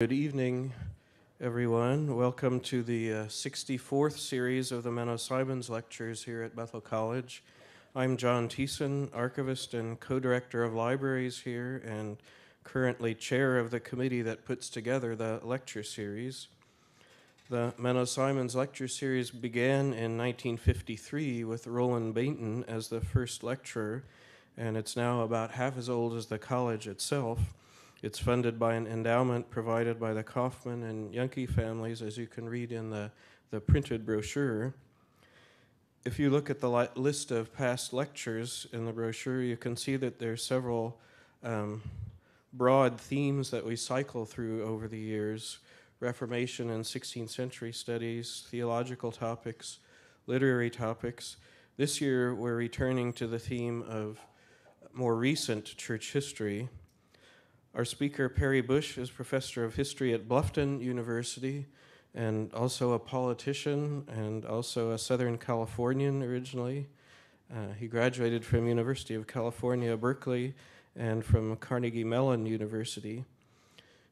Good evening, everyone. Welcome to the uh, 64th series of the Menno Simons Lectures here at Bethel College. I'm John Thiesen, archivist and co director of libraries here, and currently chair of the committee that puts together the lecture series. The Menno Simons Lecture Series began in 1953 with Roland Bainton as the first lecturer, and it's now about half as old as the college itself. It's funded by an endowment provided by the Kaufman and Yankee families, as you can read in the, the printed brochure. If you look at the li- list of past lectures in the brochure, you can see that there are several um, broad themes that we cycle through over the years Reformation and 16th century studies, theological topics, literary topics. This year, we're returning to the theme of more recent church history. Our speaker, Perry Bush, is professor of history at Bluffton University and also a politician and also a Southern Californian originally. Uh, he graduated from University of California, Berkeley, and from Carnegie Mellon University.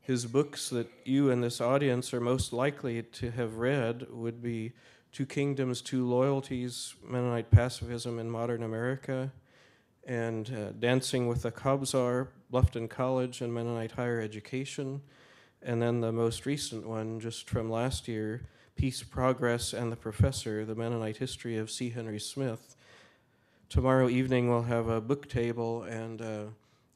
His books that you and this audience are most likely to have read would be Two Kingdoms, Two Loyalties, Mennonite Pacifism in Modern America, and uh, Dancing with the Kobzar, Bluffton College and Mennonite Higher Education, and then the most recent one, just from last year, Peace, Progress, and the Professor, the Mennonite History of C. Henry Smith. Tomorrow evening, we'll have a book table and a,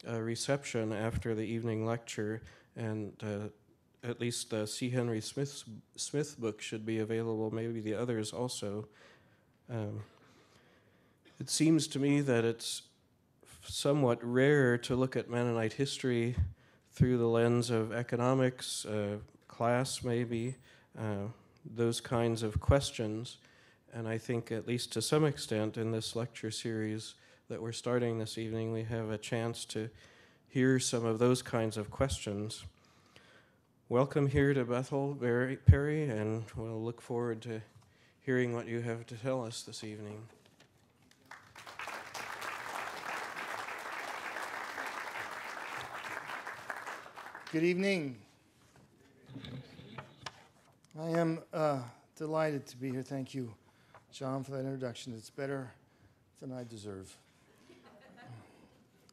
a reception after the evening lecture, and uh, at least the C. Henry Smith's, Smith book should be available, maybe the others also. Um, it seems to me that it's somewhat rare to look at Mennonite history through the lens of economics, uh, class, maybe, uh, those kinds of questions. And I think, at least to some extent, in this lecture series that we're starting this evening, we have a chance to hear some of those kinds of questions. Welcome here to Bethel, Perry, and we'll look forward to hearing what you have to tell us this evening. Good evening. I am uh, delighted to be here. Thank you, John, for that introduction. It's better than I deserve.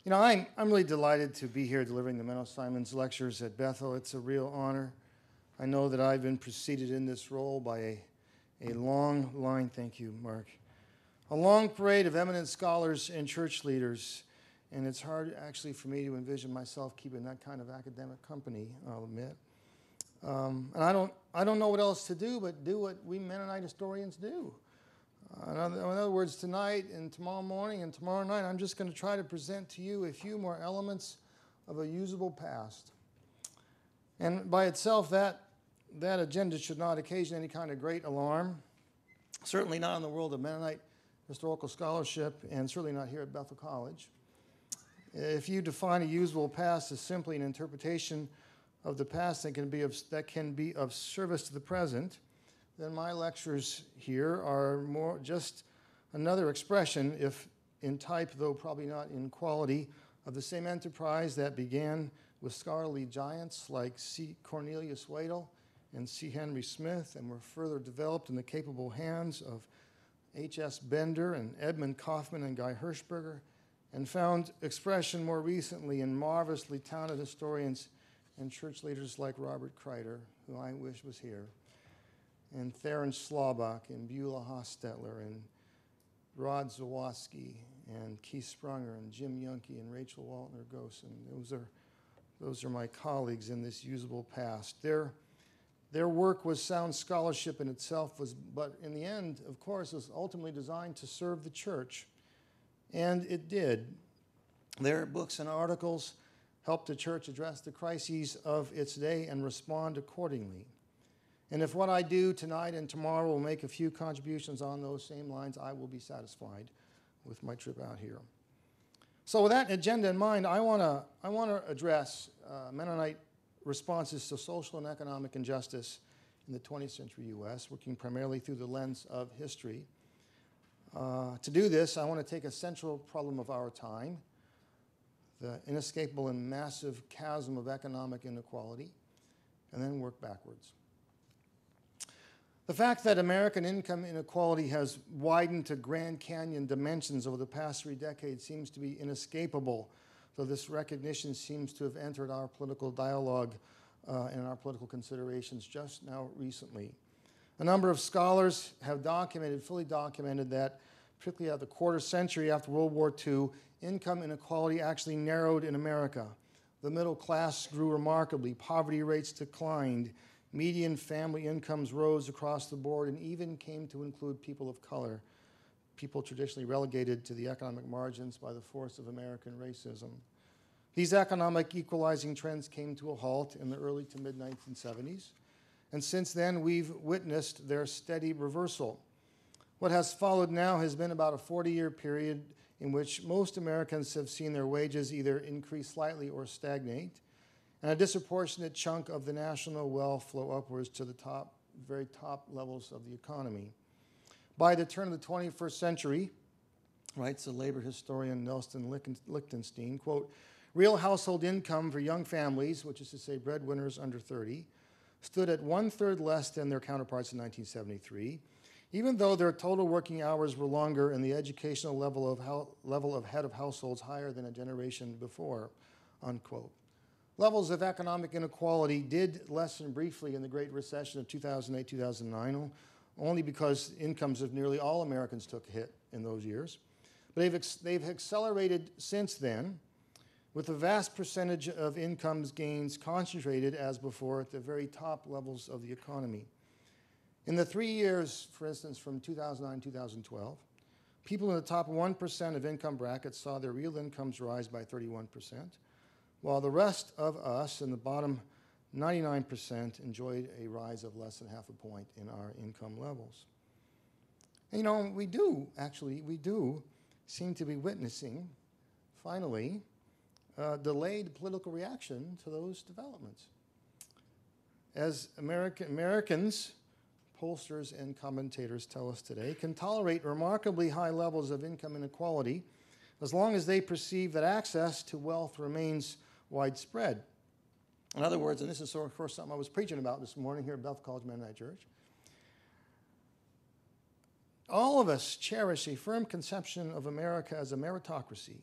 You know, I'm, I'm really delighted to be here delivering the Menno Simons lectures at Bethel. It's a real honor. I know that I've been preceded in this role by a, a long line, thank you, Mark, a long parade of eminent scholars and church leaders and it's hard actually for me to envision myself keeping that kind of academic company, I'll admit. Um, and I don't, I don't know what else to do but do what we Mennonite historians do. Uh, in, other, in other words, tonight and tomorrow morning and tomorrow night, I'm just going to try to present to you a few more elements of a usable past. And by itself, that, that agenda should not occasion any kind of great alarm, certainly not in the world of Mennonite historical scholarship, and certainly not here at Bethel College. If you define a usable past as simply an interpretation of the past that can be of, that can be of service to the present, then my lectures here are more just another expression, if in type, though probably not in quality, of the same enterprise that began with scholarly giants like C. Cornelius Wedel and C. Henry Smith, and were further developed in the capable hands of H.S. Bender and Edmund Kaufman and Guy Hershberger and found expression more recently in marvelously talented historians and church leaders like Robert Kreider, who I wish was here, and Theron Schlabach, and Beulah Hostetler, and Rod Sawatsky, and Keith Sprunger, and Jim Juhnke, and Rachel Waltner Goossen. Those are, those are my colleagues in this usable past. Their, their work was sound scholarship in itself, was, but in the end, of course, was ultimately designed to serve the church and it did. Their books and articles helped the church address the crises of its day and respond accordingly. And if what I do tonight and tomorrow will make a few contributions on those same lines, I will be satisfied with my trip out here. So, with that agenda in mind, I want to I want to address uh, Mennonite responses to social and economic injustice in the 20th century U.S., working primarily through the lens of history. Uh, to do this, I want to take a central problem of our time the inescapable and massive chasm of economic inequality and then work backwards. The fact that American income inequality has widened to Grand Canyon dimensions over the past three decades seems to be inescapable, though this recognition seems to have entered our political dialogue uh, and our political considerations just now recently. A number of scholars have documented, fully documented, that particularly at the quarter century after World War II, income inequality actually narrowed in America. The middle class grew remarkably, poverty rates declined, median family incomes rose across the board, and even came to include people of color, people traditionally relegated to the economic margins by the force of American racism. These economic equalizing trends came to a halt in the early to mid 1970s, and since then we've witnessed their steady reversal. What has followed now has been about a 40 year period in which most Americans have seen their wages either increase slightly or stagnate, and a disproportionate chunk of the national wealth flow upwards to the top, very top levels of the economy. By the turn of the 21st century, writes the labor historian Nelson Lichtenstein, quote, real household income for young families, which is to say breadwinners under 30, stood at one third less than their counterparts in 1973 even though their total working hours were longer and the educational level of, level of head of households higher than a generation before, unquote. Levels of economic inequality did lessen briefly in the Great Recession of 2008 2009, only because incomes of nearly all Americans took a hit in those years. But they've, they've accelerated since then, with a vast percentage of incomes gains concentrated, as before, at the very top levels of the economy. In the three years, for instance, from 2009 2012, people in the top 1% of income brackets saw their real incomes rise by 31%, while the rest of us in the bottom 99% enjoyed a rise of less than half a point in our income levels. And, you know, we do, actually, we do seem to be witnessing, finally, a delayed political reaction to those developments. As American, Americans pollsters and commentators tell us today, can tolerate remarkably high levels of income inequality as long as they perceive that access to wealth remains widespread. In other words, and this is, of course, something I was preaching about this morning here at Bethel College Mennonite Church, all of us cherish a firm conception of America as a meritocracy,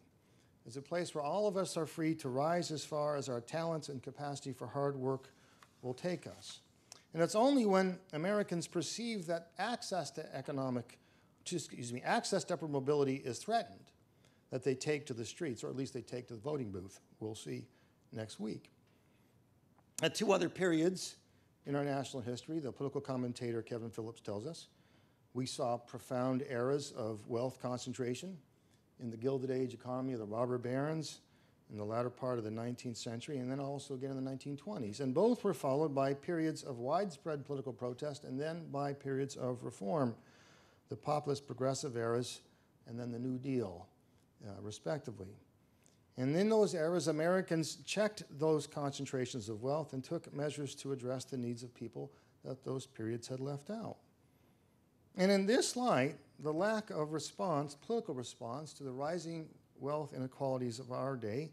as a place where all of us are free to rise as far as our talents and capacity for hard work will take us. And it's only when Americans perceive that access to economic, excuse me, access to upward mobility is threatened that they take to the streets, or at least they take to the voting booth. We'll see next week. At two other periods in our national history, the political commentator Kevin Phillips tells us, we saw profound eras of wealth concentration in the Gilded Age economy of the robber barons in the latter part of the 19th century and then also again in the 1920s. And both were followed by periods of widespread political protest and then by periods of reform, the populist progressive eras and then the New Deal, uh, respectively. And in those eras, Americans checked those concentrations of wealth and took measures to address the needs of people that those periods had left out. And in this light, the lack of response, political response, to the rising wealth inequalities of our day,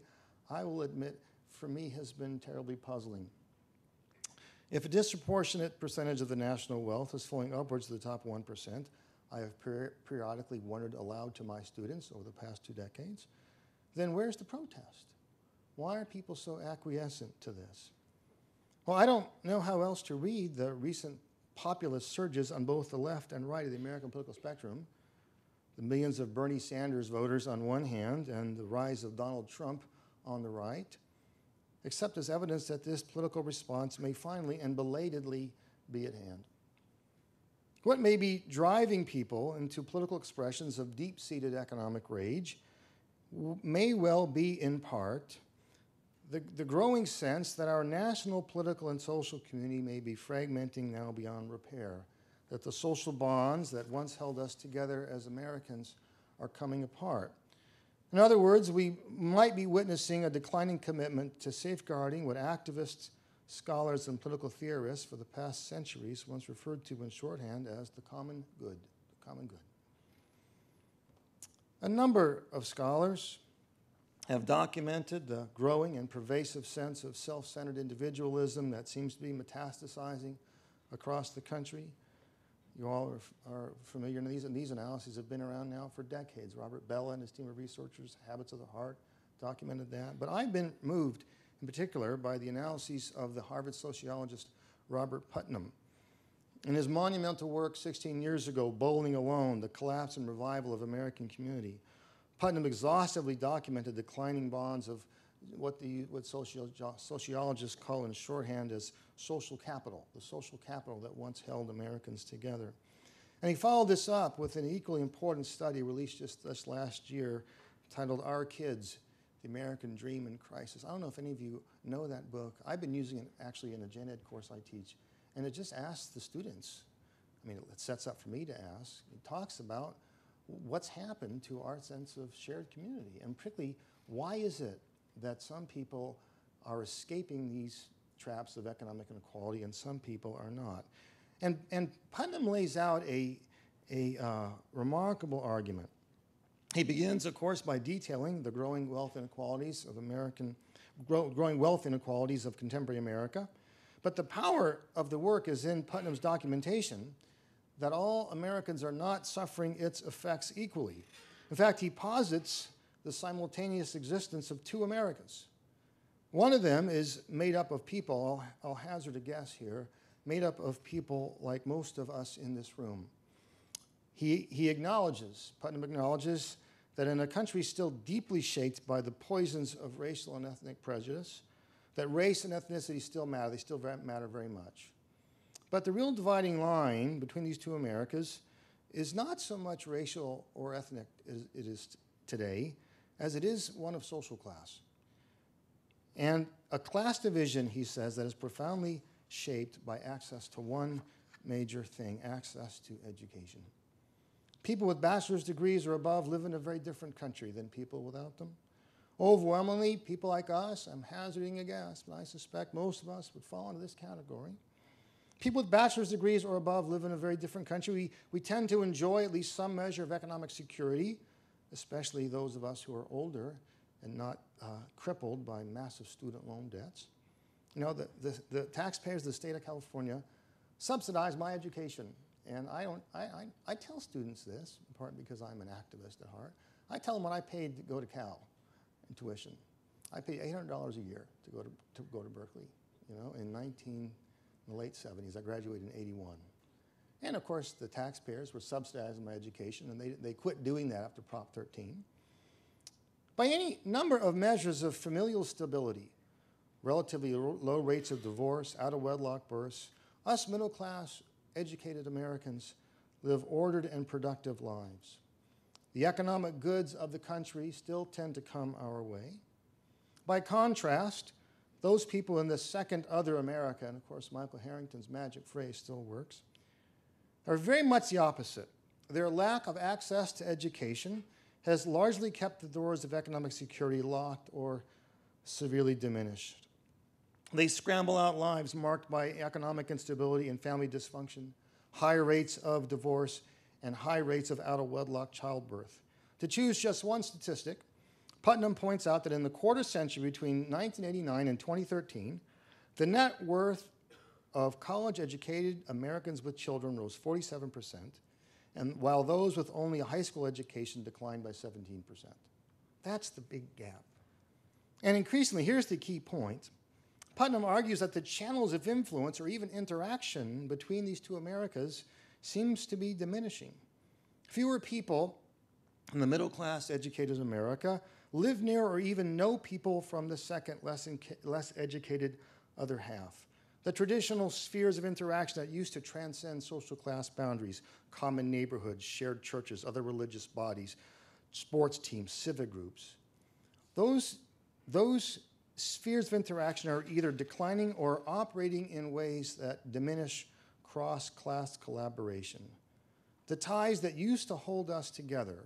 I will admit, for me, has been terribly puzzling. If a disproportionate percentage of the national wealth is flowing upwards to the top 1%, I have per- periodically wondered aloud to my students over the past two decades, then where's the protest? Why are people so acquiescent to this? Well, I don't know how else to read the recent populist surges on both the left and right of the American political spectrum the millions of Bernie Sanders voters on one hand and the rise of Donald Trump on the right, except as evidence that this political response may finally and belatedly be at hand. What may be driving people into political expressions of deep seated economic rage may well be, in part, the, the growing sense that our national political and social community may be fragmenting now beyond repair that the social bonds that once held us together as Americans are coming apart. In other words, we might be witnessing a declining commitment to safeguarding what activists, scholars, and political theorists for the past centuries once referred to in shorthand as the common good. The common good. A number of scholars have documented the growing and pervasive sense of self centered individualism that seems to be metastasizing across the country. You all are, are familiar, and these, and these analyses have been around now for decades. Robert Bellah and his team of researchers, Habits of the Heart, documented that. But I've been moved in particular by the analyses of the Harvard sociologist Robert Putnam. In his monumental work 16 years ago, Bowling Alone The Collapse and Revival of American Community, Putnam exhaustively documented declining bonds of what, the, what sociologists call in shorthand as social capital, the social capital that once held Americans together. And he followed this up with an equally important study released just this last year titled Our Kids The American Dream in Crisis. I don't know if any of you know that book. I've been using it actually in a gen ed course I teach. And it just asks the students, I mean, it sets up for me to ask, it talks about what's happened to our sense of shared community. And particularly, why is it that some people are escaping these traps of economic inequality and some people are not? And, and Putnam lays out a, a uh, remarkable argument. He begins, of course, by detailing the growing wealth inequalities of American, grow, growing wealth inequalities of contemporary America. But the power of the work is in Putnam's documentation that all Americans are not suffering its effects equally. In fact, he posits the simultaneous existence of two Americas. One of them is made up of people, I'll, I'll hazard a guess here, made up of people like most of us in this room. He, he acknowledges, Putnam acknowledges, that in a country still deeply shaped by the poisons of racial and ethnic prejudice, that race and ethnicity still matter, they still matter very much. But the real dividing line between these two Americas is not so much racial or ethnic as it is today, as it is one of social class. And a class division, he says, that is profoundly shaped by access to one major thing access to education. People with bachelor's degrees or above live in a very different country than people without them. Overwhelmingly, people like us, I'm hazarding a guess, but I suspect most of us would fall into this category People with bachelor's degrees or above live in a very different country. We, we tend to enjoy at least some measure of economic security, especially those of us who are older and not uh, crippled by massive student loan debts. You know, the, the, the, taxpayers of the state of California subsidize my education. And I, don't, I, I, I tell students this, in part because I'm an activist at heart. I tell them what I paid to go to Cal in tuition. I paid $800 a year to go to, to go to Berkeley, you know, in 19 in the late 70s. I graduated in 81. And of course, the taxpayers were subsidizing my education, and they, they quit doing that after Prop 13. By any number of measures of familial stability, relatively low rates of divorce, out of wedlock births, us middle class educated Americans live ordered and productive lives. The economic goods of the country still tend to come our way. By contrast, those people in the second other America, and of course Michael Harrington's magic phrase still works, are very much the opposite. Their lack of access to education has largely kept the doors of economic security locked or severely diminished. They scramble out lives marked by economic instability and family dysfunction, high rates of divorce, and high rates of out of wedlock childbirth. To choose just one statistic, Putnam points out that in the quarter century between 1989 and 2013, the net worth of college educated Americans with children rose 47%, and while those with only a high school education declined by 17%. That's the big gap. And increasingly, here's the key point Putnam argues that the channels of influence or even interaction between these two Americas seems to be diminishing. Fewer people in the middle class educated America live near or even know people from the second, less, less educated other half. The traditional spheres of interaction that used to transcend social class boundaries, common neighborhoods, shared churches, other religious bodies, sports teams, civic groups, those, those spheres of interaction are either declining or operating in ways that diminish cross class collaboration. The ties that used to hold us together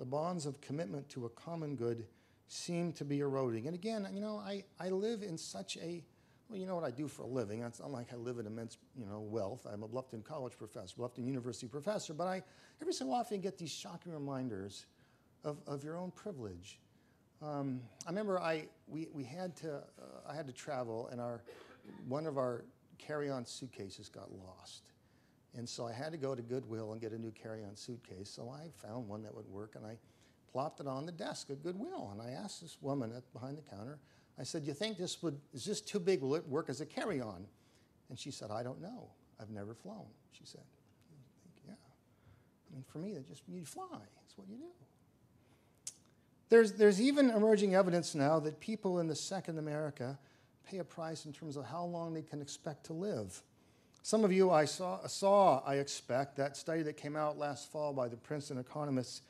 the bonds of commitment to a common good seem to be eroding. And again, you know, I, I live in such a, well, you know what I do for a living. It's not like I live in immense, you know, wealth. I'm a Bluffton College professor, Bluffton University professor, but I every so often get these shocking reminders of, of your own privilege, Um, I remember I we, we had to uh, I had to travel, and our one of our carry-on suitcases got lost, and so I had to go to Goodwill and get a new carry-on suitcase. So I found one that would work, and I plopped it on the desk at Goodwill. And I asked this woman at, behind the counter, I said, "You think this would is this too big? Will it work as a carry-on?" And she said, "I don't know. I've never flown." She said, "Yeah. I mean, for me, that just you fly. That's what you do." There's, there's even emerging evidence now that people in the Second America pay a price in terms of how long they can expect to live. Some of you I saw, saw, I expect, that study that came out last fall by the Princeton economists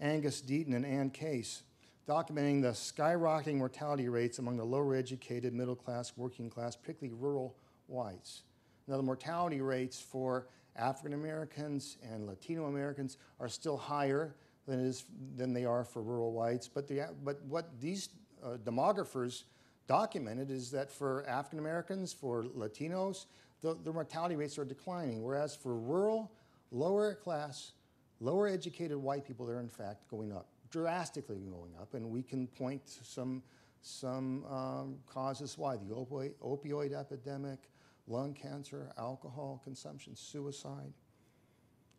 Angus Deaton and Anne Case, documenting the skyrocketing mortality rates among the lower educated, middle class, working class, particularly rural whites. Now, the mortality rates for African Americans and Latino Americans are still higher than, is, than they are for rural whites. But, the, but what these uh, demographers documented is that for African Americans, for Latinos, the, mortality rates are declining, whereas for rural, lower class, lower educated white people, they're in fact going up, drastically going up. And we can point to some, some um, causes why the opioid, opioid epidemic, lung cancer, alcohol consumption, suicide.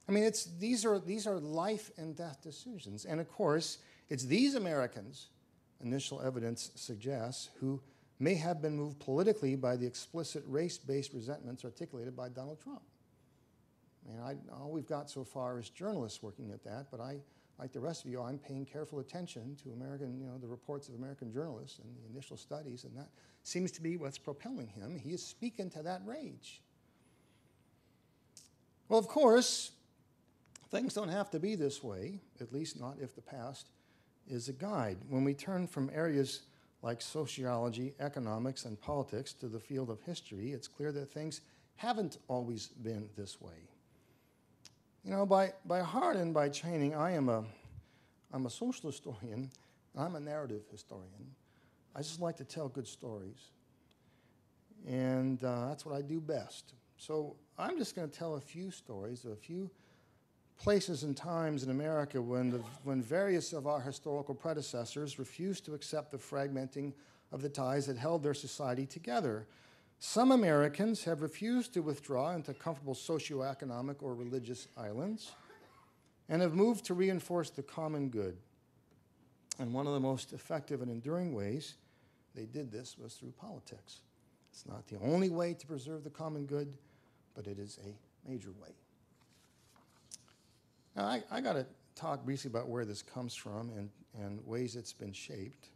I mean, it's, these, are, these are life and death decisions. And of course, it's these Americans, initial evidence suggests, who may have been moved politically by the explicit race based resentments articulated by Donald Trump. I mean, I, all we've got so far is journalists working at that, but I, like the rest of you, I'm paying careful attention to American, you know, the reports of American journalists and the initial studies, and that seems to be what's propelling him. He is speaking to that rage. Well, of course, things don't have to be this way, at least not if the past is a guide. When we turn from areas like sociology, economics, and politics to the field of history, it's clear that things haven't always been this way. You know, by, by heart and by training, I am a, I'm a social historian, I'm a narrative historian. I just like to tell good stories. And uh, that's what I do best. So I'm just going to tell a few stories, a few places and times in America when, the, when various of our historical predecessors refused to accept the fragmenting of the ties that held their society together. Some Americans have refused to withdraw into comfortable socioeconomic or religious islands and have moved to reinforce the common good. And one of the most effective and enduring ways they did this was through politics. It's not the only way to preserve the common good, but it is a major way. Now, I, I got to talk briefly about where this comes from and, and ways it's been shaped.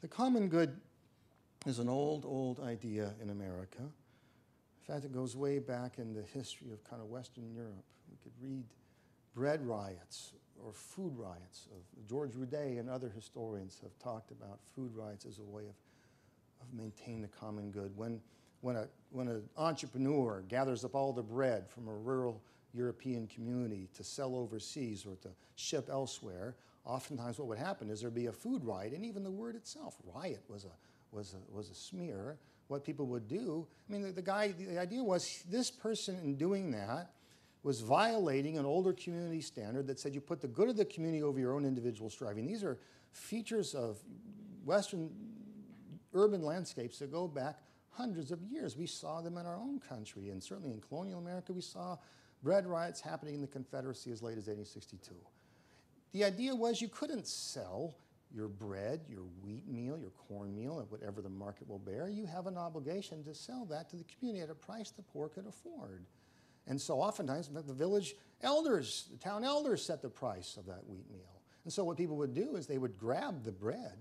The common good is an old, old idea in America. In fact, it goes way back in the history of kind of Western Europe. We could read bread riots or food riots. George Rudé and other historians have talked about food riots as a way of, of maintaining the common good. When, when, a, when an entrepreneur gathers up all the bread from a rural European community to sell overseas or to ship elsewhere, oftentimes what would happen is there'd be a food riot, and even the word itself, riot, was a, was a, was a smear. What people would do, I mean, the, the guy, the idea was this person in doing that was violating an older community standard that said you put the good of the community over your own individual striving. These are features of Western urban landscapes that go back hundreds of years. We saw them in our own country, and certainly in colonial America, we saw bread riots happening in the Confederacy as late as 1862. The idea was you couldn't sell your bread, your wheat meal, your corn meal, at whatever the market will bear. You have an obligation to sell that to the community at a price the poor could afford. And so oftentimes the village elders, the town elders set the price of that wheat meal. And so what people would do is they would grab the bread,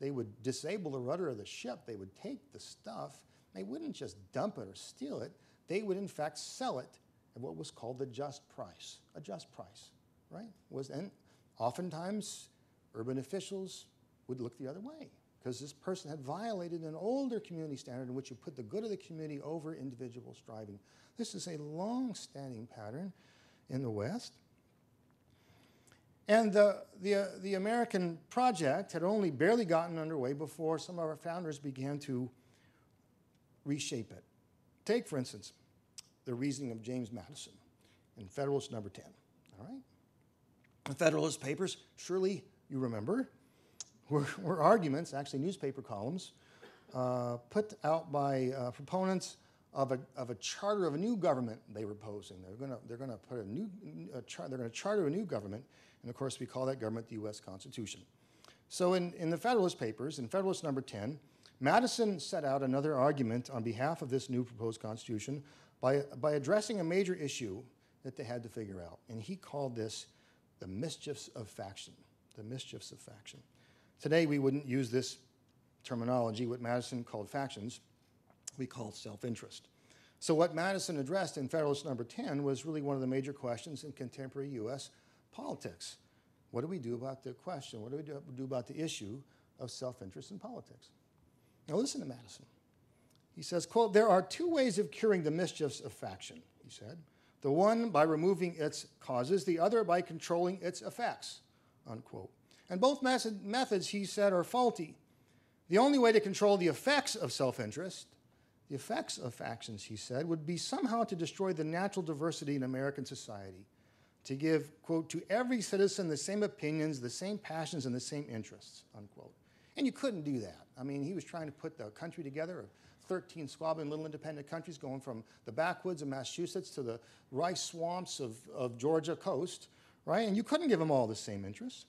they would disable the rudder of the ship, they would take the stuff, they wouldn't just dump it or steal it, they would in fact sell it at what was called the just price, a just price, right? Was and oftentimes urban officials would look the other way because this person had violated an older community standard in which you put the good of the community over individual striving. This is a long-standing pattern in the West. And the, the, uh, the American project had only barely gotten underway before some of our founders began to reshape it. Take, for instance, the reasoning of James Madison in Federalist number 10. All right? The Federalist Papers, surely you remember, were, were arguments, actually newspaper columns, uh, put out by uh, proponents of a, of a charter of a new government they were posing. They're going to they're to put a new a char- they're going to charter a new government, and of course we call that government the U.S. Constitution. So in, in the Federalist Papers, in Federalist Number 10, Madison set out another argument on behalf of this new proposed Constitution by, by addressing a major issue that they had to figure out. And he called this the mischiefs of faction. The mischiefs of faction. Today, we wouldn't use this terminology, what Madison called factions, we call self interest. So, what Madison addressed in Federalist Number 10 was really one of the major questions in contemporary U.S. politics. What do we do about the question? What do we do, about the issue of self interest in politics? Now, listen to Madison. He says, quote, there are two ways of curing the mischiefs of faction, he said. The one by removing its causes, the other by controlling its effects, unquote. And both methods, he said, are faulty. The only way to control the effects of self interest, the effects of factions, he said, would be somehow to destroy the natural diversity in American society, to give, quote, to every citizen the same opinions, the same passions, and the same interests, unquote. And you couldn't do that. I mean, he was trying to put the country together, 13 squabbling little independent countries going from the backwoods of Massachusetts to the rice swamps of, of Georgia coast, right? And you couldn't give them all the same interests.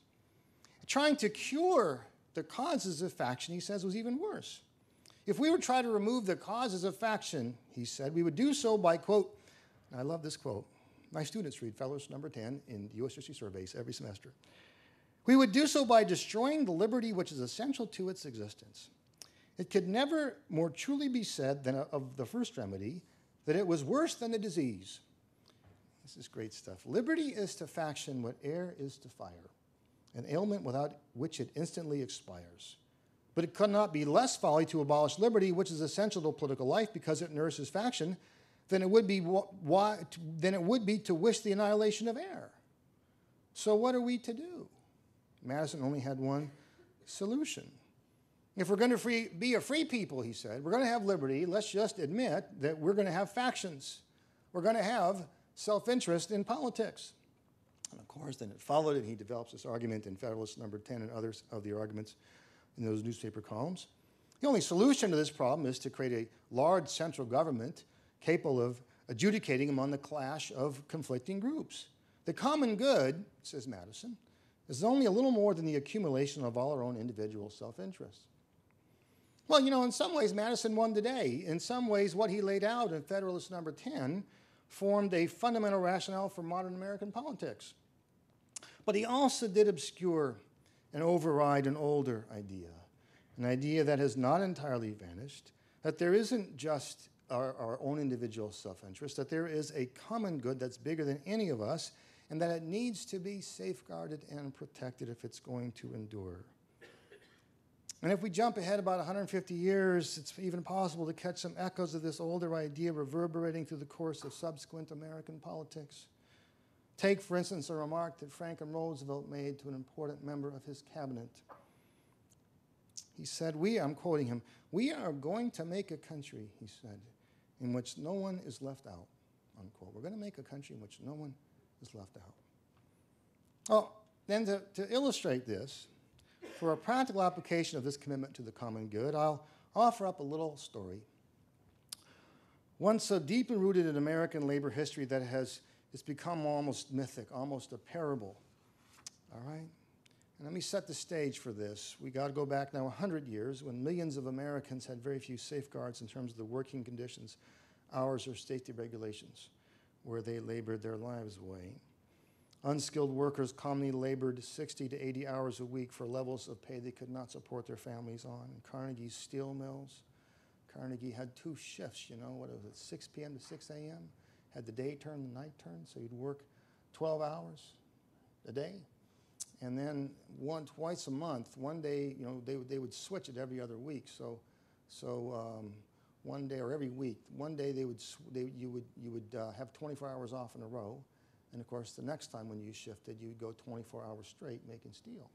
Trying to cure the causes of faction, he says, was even worse. If we were trying to remove the causes of faction, he said, we would do so by, quote, I love this quote. My students read Fellows number 10 in the U.S. History Surveys every semester. We would do so by destroying the liberty which is essential to its existence. It could never more truly be said than of the first remedy that it was worse than the disease. This is great stuff. Liberty is to faction what air is to fire, an ailment without which it instantly expires. But it could not be less folly to abolish liberty, which is essential to political life because it nourishes faction, than it would be, why, than it would be to wish the annihilation of air. So, what are we to do? Madison only had one solution. If we're going to free, be a free people, he said, we're going to have liberty, let's just admit that we're going to have factions. We're going to have self interest in politics. And of course, then it followed, and he develops this argument in Federalist number 10 and others of the arguments in those newspaper columns. The only solution to this problem is to create a large central government capable of adjudicating among the clash of conflicting groups. The common good, says Madison, is only a little more than the accumulation of all our own individual self interest. Well, you know, in some ways, Madison won today. In some ways, what he laid out in Federalist number 10 formed a fundamental rationale for modern American politics. But he also did obscure and override an older idea, an idea that has not entirely vanished, that there isn't just our, our own individual self interest, that there is a common good that's bigger than any of us, and that it needs to be safeguarded and protected if it's going to endure. And if we jump ahead about 150 years, it's even possible to catch some echoes of this older idea reverberating through the course of subsequent American politics. Take, for instance, a remark that Franklin Roosevelt made to an important member of his cabinet. He said, We, I'm quoting him, we are going to make a country, he said, in which no one is left out, unquote. We're going to make a country in which no one is left out. Oh, then to, to illustrate this, for a practical application of this commitment to the common good, I'll offer up a little story. One so deep and rooted in American labor history that has it's become almost mythic, almost a parable. All right? And let me set the stage for this. We got to go back now 100 years when millions of Americans had very few safeguards in terms of the working conditions, hours, or safety regulations where they labored their lives away. Unskilled workers commonly labored 60 to 80 hours a week for levels of pay they could not support their families on. In Carnegie's steel mills, Carnegie had two shifts, you know, what was it, 6 p.m. to 6 a.m., had the day turn, the night turn, so you'd work 12 hours a day. And then one, twice a month, one day, you know, they, they would switch it every other week. So, so um, one day or every week, one day they would, they, you would, you would uh, have 24 hours off in a row. And of course, the next time when you shifted, you'd go 24 hours straight making steel.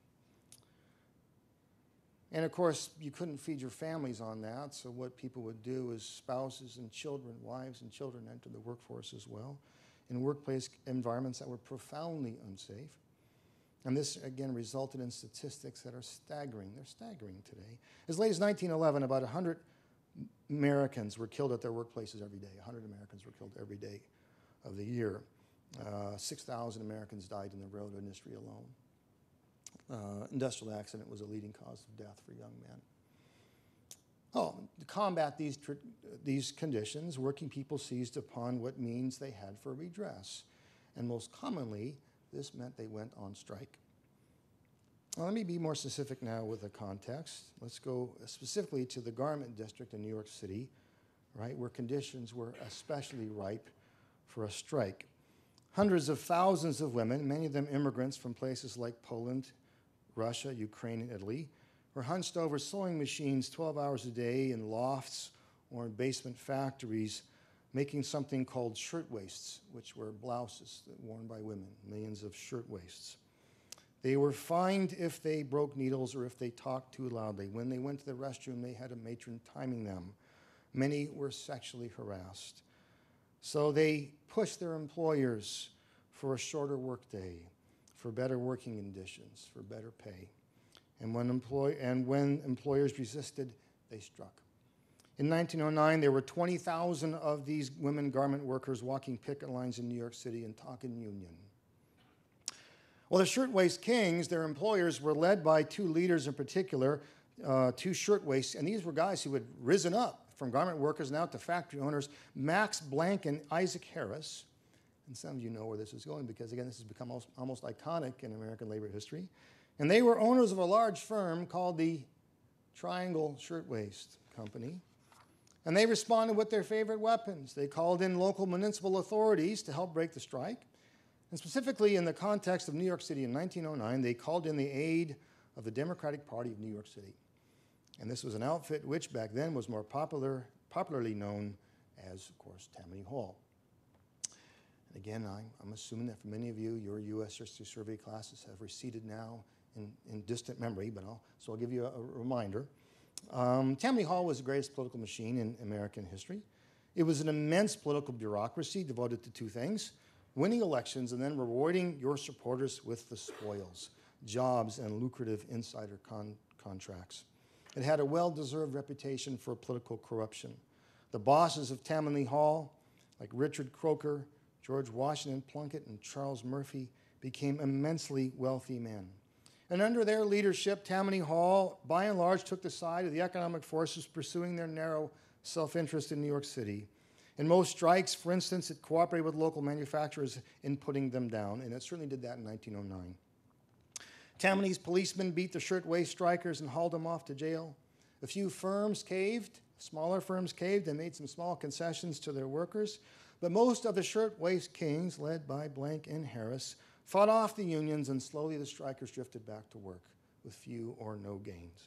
And of course, you couldn't feed your families on that, so what people would do is spouses and children, wives and children, enter the workforce as well in workplace environments that were profoundly unsafe. And this, again, resulted in statistics that are staggering. They're staggering today. As late as 1911, about 100 Americans were killed at their workplaces every day. 100 Americans were killed every day of the year. Uh, 6,000 Americans died in the railroad industry alone. Uh, industrial accident was a leading cause of death for young men. Oh, to combat these, these conditions, working people seized upon what means they had for redress. And most commonly, this meant they went on strike. Now, let me be more specific now with the context. Let's go specifically to the garment district in New York City, right, where conditions were especially ripe for a strike. Hundreds of thousands of women, many of them immigrants from places like Poland, Russia, Ukraine, and Italy, were hunched over sewing machines 12 hours a day in lofts or in basement factories making something called shirtwaists, which were blouses worn by women, millions of shirtwaists. They were fined if they broke needles or if they talked too loudly. When they went to the restroom, they had a matron timing them. Many were sexually harassed. So they pushed their employers for a shorter workday, for better working conditions, for better pay. And when, employ- and when employers resisted, they struck. In 1909, there were 20,000 of these women garment workers walking picket lines in New York City and talking union. Well, the Shirtwaist Kings, their employers, were led by two leaders in particular, uh, two shirtwaists, and these were guys who had risen up from garment workers now to factory owners Max Blanck and Isaac Harris. And some of you know where this is going because, again, this has become almost, almost iconic in American labor history. And they were owners of a large firm called the Triangle Shirtwaist Company. And they responded with their favorite weapons. They called in local municipal authorities to help break the strike. And specifically, in the context of New York City in 1909, they called in the aid of the Democratic Party of New York City. And this was an outfit which back then was more popular, popularly known as, of course, Tammany Hall. And again, I'm, I'm assuming that for many of you, your U.S. History Survey classes have receded now in, in distant memory, but I'll, so I'll give you a, a reminder. Um, Tammany Hall was the greatest political machine in American history. It was an immense political bureaucracy devoted to two things winning elections and then rewarding your supporters with the spoils, jobs, and lucrative insider con- contracts. It had a well deserved reputation for political corruption. The bosses of Tammany Hall, like Richard Croker, George Washington Plunkitt, and Charles Murphy, became immensely wealthy men. And under their leadership, Tammany Hall, by and large, took the side of the economic forces pursuing their narrow self interest in New York City. In most strikes, for instance, it cooperated with local manufacturers in putting them down, and it certainly did that in 1909. Tammany's policemen beat the shirtwaist strikers and hauled them off to jail. A few firms caved, smaller firms caved and made some small concessions to their workers, but most of the shirtwaist kings, led by Blanck and Harris, fought off the unions, and slowly the strikers drifted back to work with few or no gains.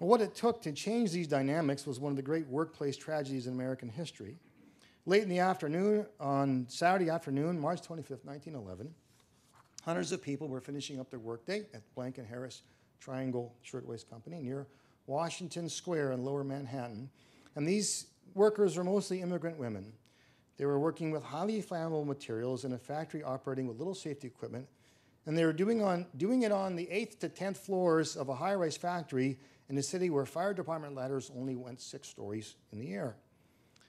What it took to change these dynamics was one of the great workplace tragedies in American history. Late in the afternoon, on Saturday afternoon, March 25, 1911, hundreds of people were finishing up their workday at Blanck and Harris Triangle Shirtwaist Company near Washington Square in lower Manhattan. And these workers were mostly immigrant women. They were working with highly flammable materials in a factory operating with little safety equipment, and they were doing, on, doing it on the 8th to 10th floors of a high rise factory in a city where fire department ladders only went six stories in the air.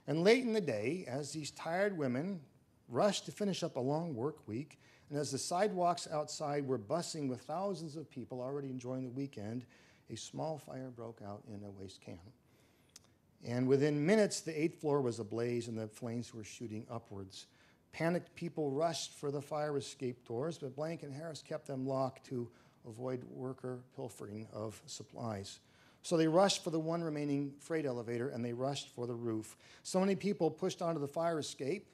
And late in the day, as these tired women rushed to finish up a long work week, and as the sidewalks outside were buzzing with thousands of people already enjoying the weekend, a small fire broke out in a waste can. And within minutes, the eighth floor was ablaze and the flames were shooting upwards. Panicked people rushed for the fire escape doors, but Blanck and Harris kept them locked to avoid worker pilfering of supplies. So they rushed for the one remaining freight elevator and they rushed for the roof. So many people pushed onto the fire escape,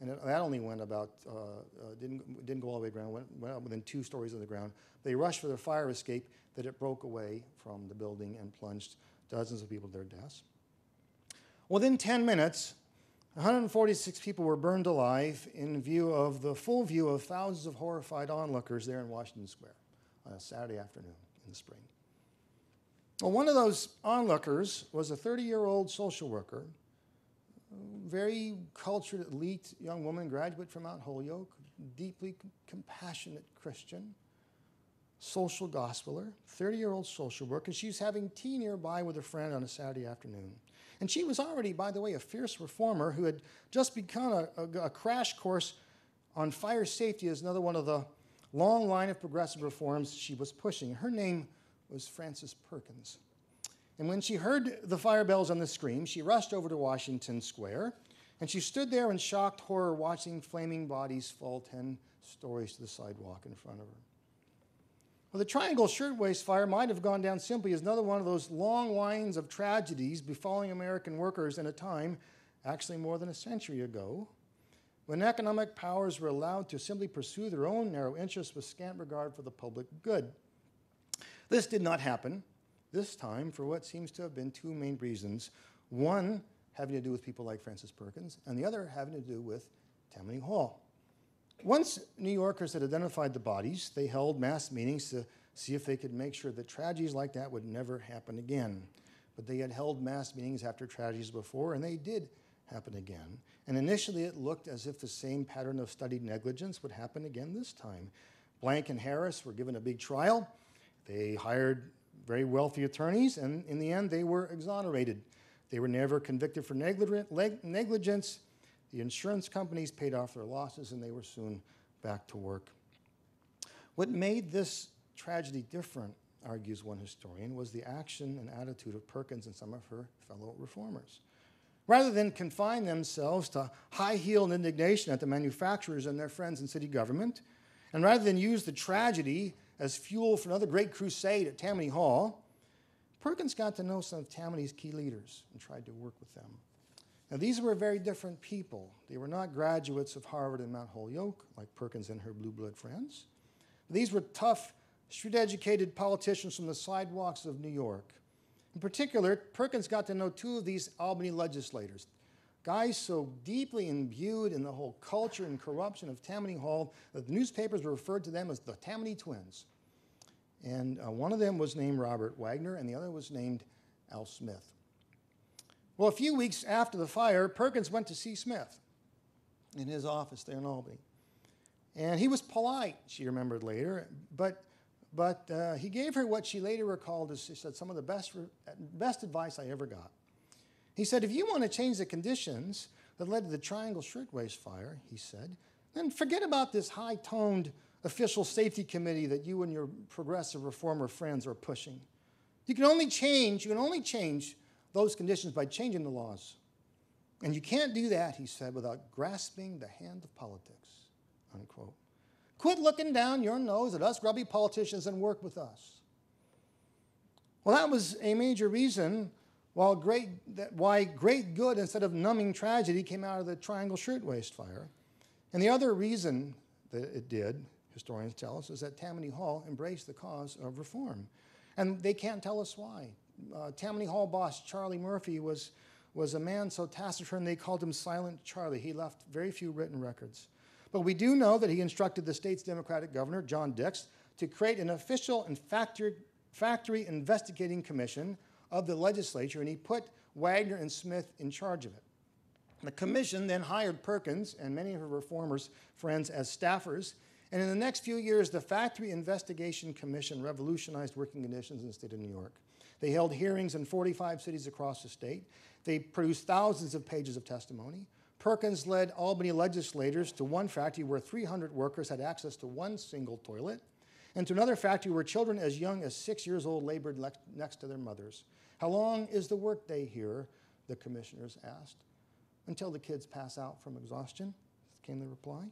and it, that only went about, uh, uh, didn't, didn't go all the way ground, went, went within two stories of the ground. They rushed for the fire escape that it broke away from the building and plunged dozens of people to their deaths. Within 10 minutes, 146 people were burned alive in view of the full view of thousands of horrified onlookers there in Washington Square on a Saturday afternoon in the spring. Well, one of those onlookers was a 30 year old social worker very cultured, elite young woman, graduate from Mount Holyoke, deeply compassionate Christian, social gospeler, 30 year old social worker. She's having tea nearby with a friend on a Saturday afternoon. And she was already, by the way, a fierce reformer who had just begun a, a, a crash course on fire safety as another one of the long line of progressive reforms she was pushing. Her name was Frances Perkins. And when she heard the fire bells on the screen, she rushed over to Washington Square and she stood there in shocked horror watching flaming bodies fall 10 stories to the sidewalk in front of her. Well, the Triangle Shirtwaist Fire might have gone down simply as another one of those long lines of tragedies befalling American workers in a time, actually more than a century ago, when economic powers were allowed to simply pursue their own narrow interests with scant regard for the public good. This did not happen this time for what seems to have been two main reasons. One having to do with people like Frances Perkins, and the other having to do with Tammany Hall. Once New Yorkers had identified the bodies, they held mass meetings to see if they could make sure that tragedies like that would never happen again. But they had held mass meetings after tragedies before, and they did happen again. And initially, it looked as if the same pattern of studied negligence would happen again this time. Blanck and Harris were given a big trial. They hired very wealthy attorneys, and in the end, they were exonerated. They were never convicted for negligence. The insurance companies paid off their losses, and they were soon back to work. What made this tragedy different, argues one historian, was the action and attitude of Perkins and some of her fellow reformers. Rather than confine themselves to high heeled indignation at the manufacturers and their friends in city government, and rather than use the tragedy as fuel for another great crusade at Tammany Hall, Perkins got to know some of Tammany's key leaders and tried to work with them. Now, these were very different people. They were not graduates of Harvard and Mount Holyoke, like Perkins and her blue blood friends. These were tough, street educated politicians from the sidewalks of New York. In particular, Perkins got to know two of these Albany legislators, guys so deeply imbued in the whole culture and corruption of Tammany Hall that the newspapers referred to them as the Tammany Twins. And uh, one of them was named Robert Wagner, and the other was named Al Smith. Well, a few weeks after the fire, Perkins went to see Smith in his office there in Albany. And he was polite, she remembered later, but, but uh, he gave her what she later recalled as she said, some of the best, best advice I ever got. He said, If you want to change the conditions that led to the Triangle Shirtwaist Fire, he said, then forget about this high toned official safety committee that you and your progressive reformer friends are pushing. You can only change, you can only change those conditions by changing the laws. And you can't do that, he said, without grasping the hand of politics. Unquote. Quit looking down your nose at us grubby politicians and work with us. Well, that was a major reason while great, why great good instead of numbing tragedy came out of the Triangle Shirtwaist Fire. And the other reason that it did historians tell us, is that Tammany Hall embraced the cause of reform. And they can't tell us why. Uh, Tammany Hall boss Charlie Murphy was, was a man so taciturn they called him Silent Charlie. He left very few written records. But we do know that he instructed the state's Democratic governor, John Dix, to create an official and factory, factory investigating commission of the legislature, and he put Wagner and Smith in charge of it. The commission then hired Perkins and many of her reformers' friends as staffers and in the next few years, the Factory Investigation Commission revolutionized working conditions in the state of New York. They held hearings in 45 cities across the state. They produced thousands of pages of testimony. Perkins led Albany legislators to one factory where 300 workers had access to one single toilet, and to another factory where children as young as six years old labored next to their mothers. How long is the workday here? The commissioners asked. Until the kids pass out from exhaustion, came the reply.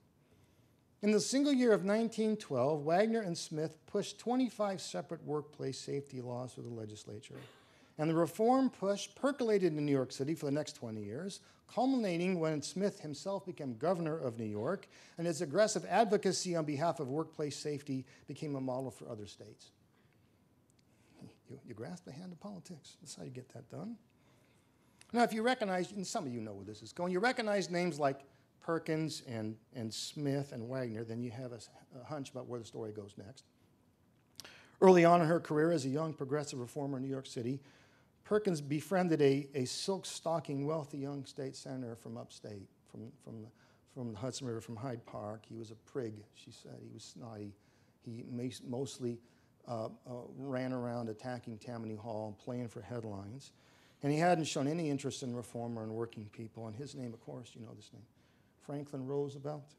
In the single year of 1912, Wagner and Smith pushed 25 separate workplace safety laws through the legislature. And the reform push percolated in New York City for the next 20 years, culminating when Smith himself became governor of New York, and his aggressive advocacy on behalf of workplace safety became a model for other states. You, you grasp the hand of politics. That's how you get that done. Now, if you recognize, and some of you know where this is going, you recognize names like Perkins and, and Smith and Wagner, then you have a, a hunch about where the story goes next. Early on in her career as a young progressive reformer in New York City, Perkins befriended a, a silk stocking, wealthy young state senator from upstate, from, from, the, from the Hudson River, from Hyde Park. He was a prig, she said. He was snotty. He mostly uh, uh, ran around attacking Tammany Hall, playing for headlines. And he hadn't shown any interest in reform or in working people. And his name, of course, you know this name Franklin Roosevelt.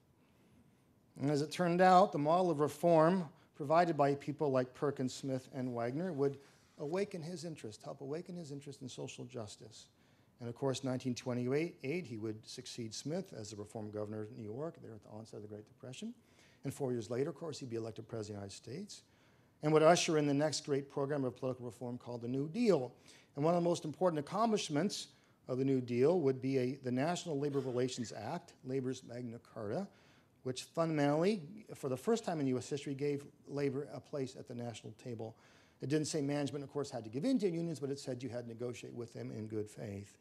And as it turned out, the model of reform provided by people like Perkins, Smith, and Wagner would awaken his interest, help awaken his interest in social justice. And of course, 1928, he would succeed Smith as the reform governor of New York, there at the onset of the Great Depression. And four years later, of course, he'd be elected president of the United States and would usher in the next great program of political reform called the New Deal. And one of the most important accomplishments of the New Deal would be a, the National Labor Relations Act, Labor's Magna Carta, which fundamentally, for the first time in U.S. history, gave labor a place at the national table. It didn't say management, of course, had to give in to unions, but it said you had to negotiate with them in good faith.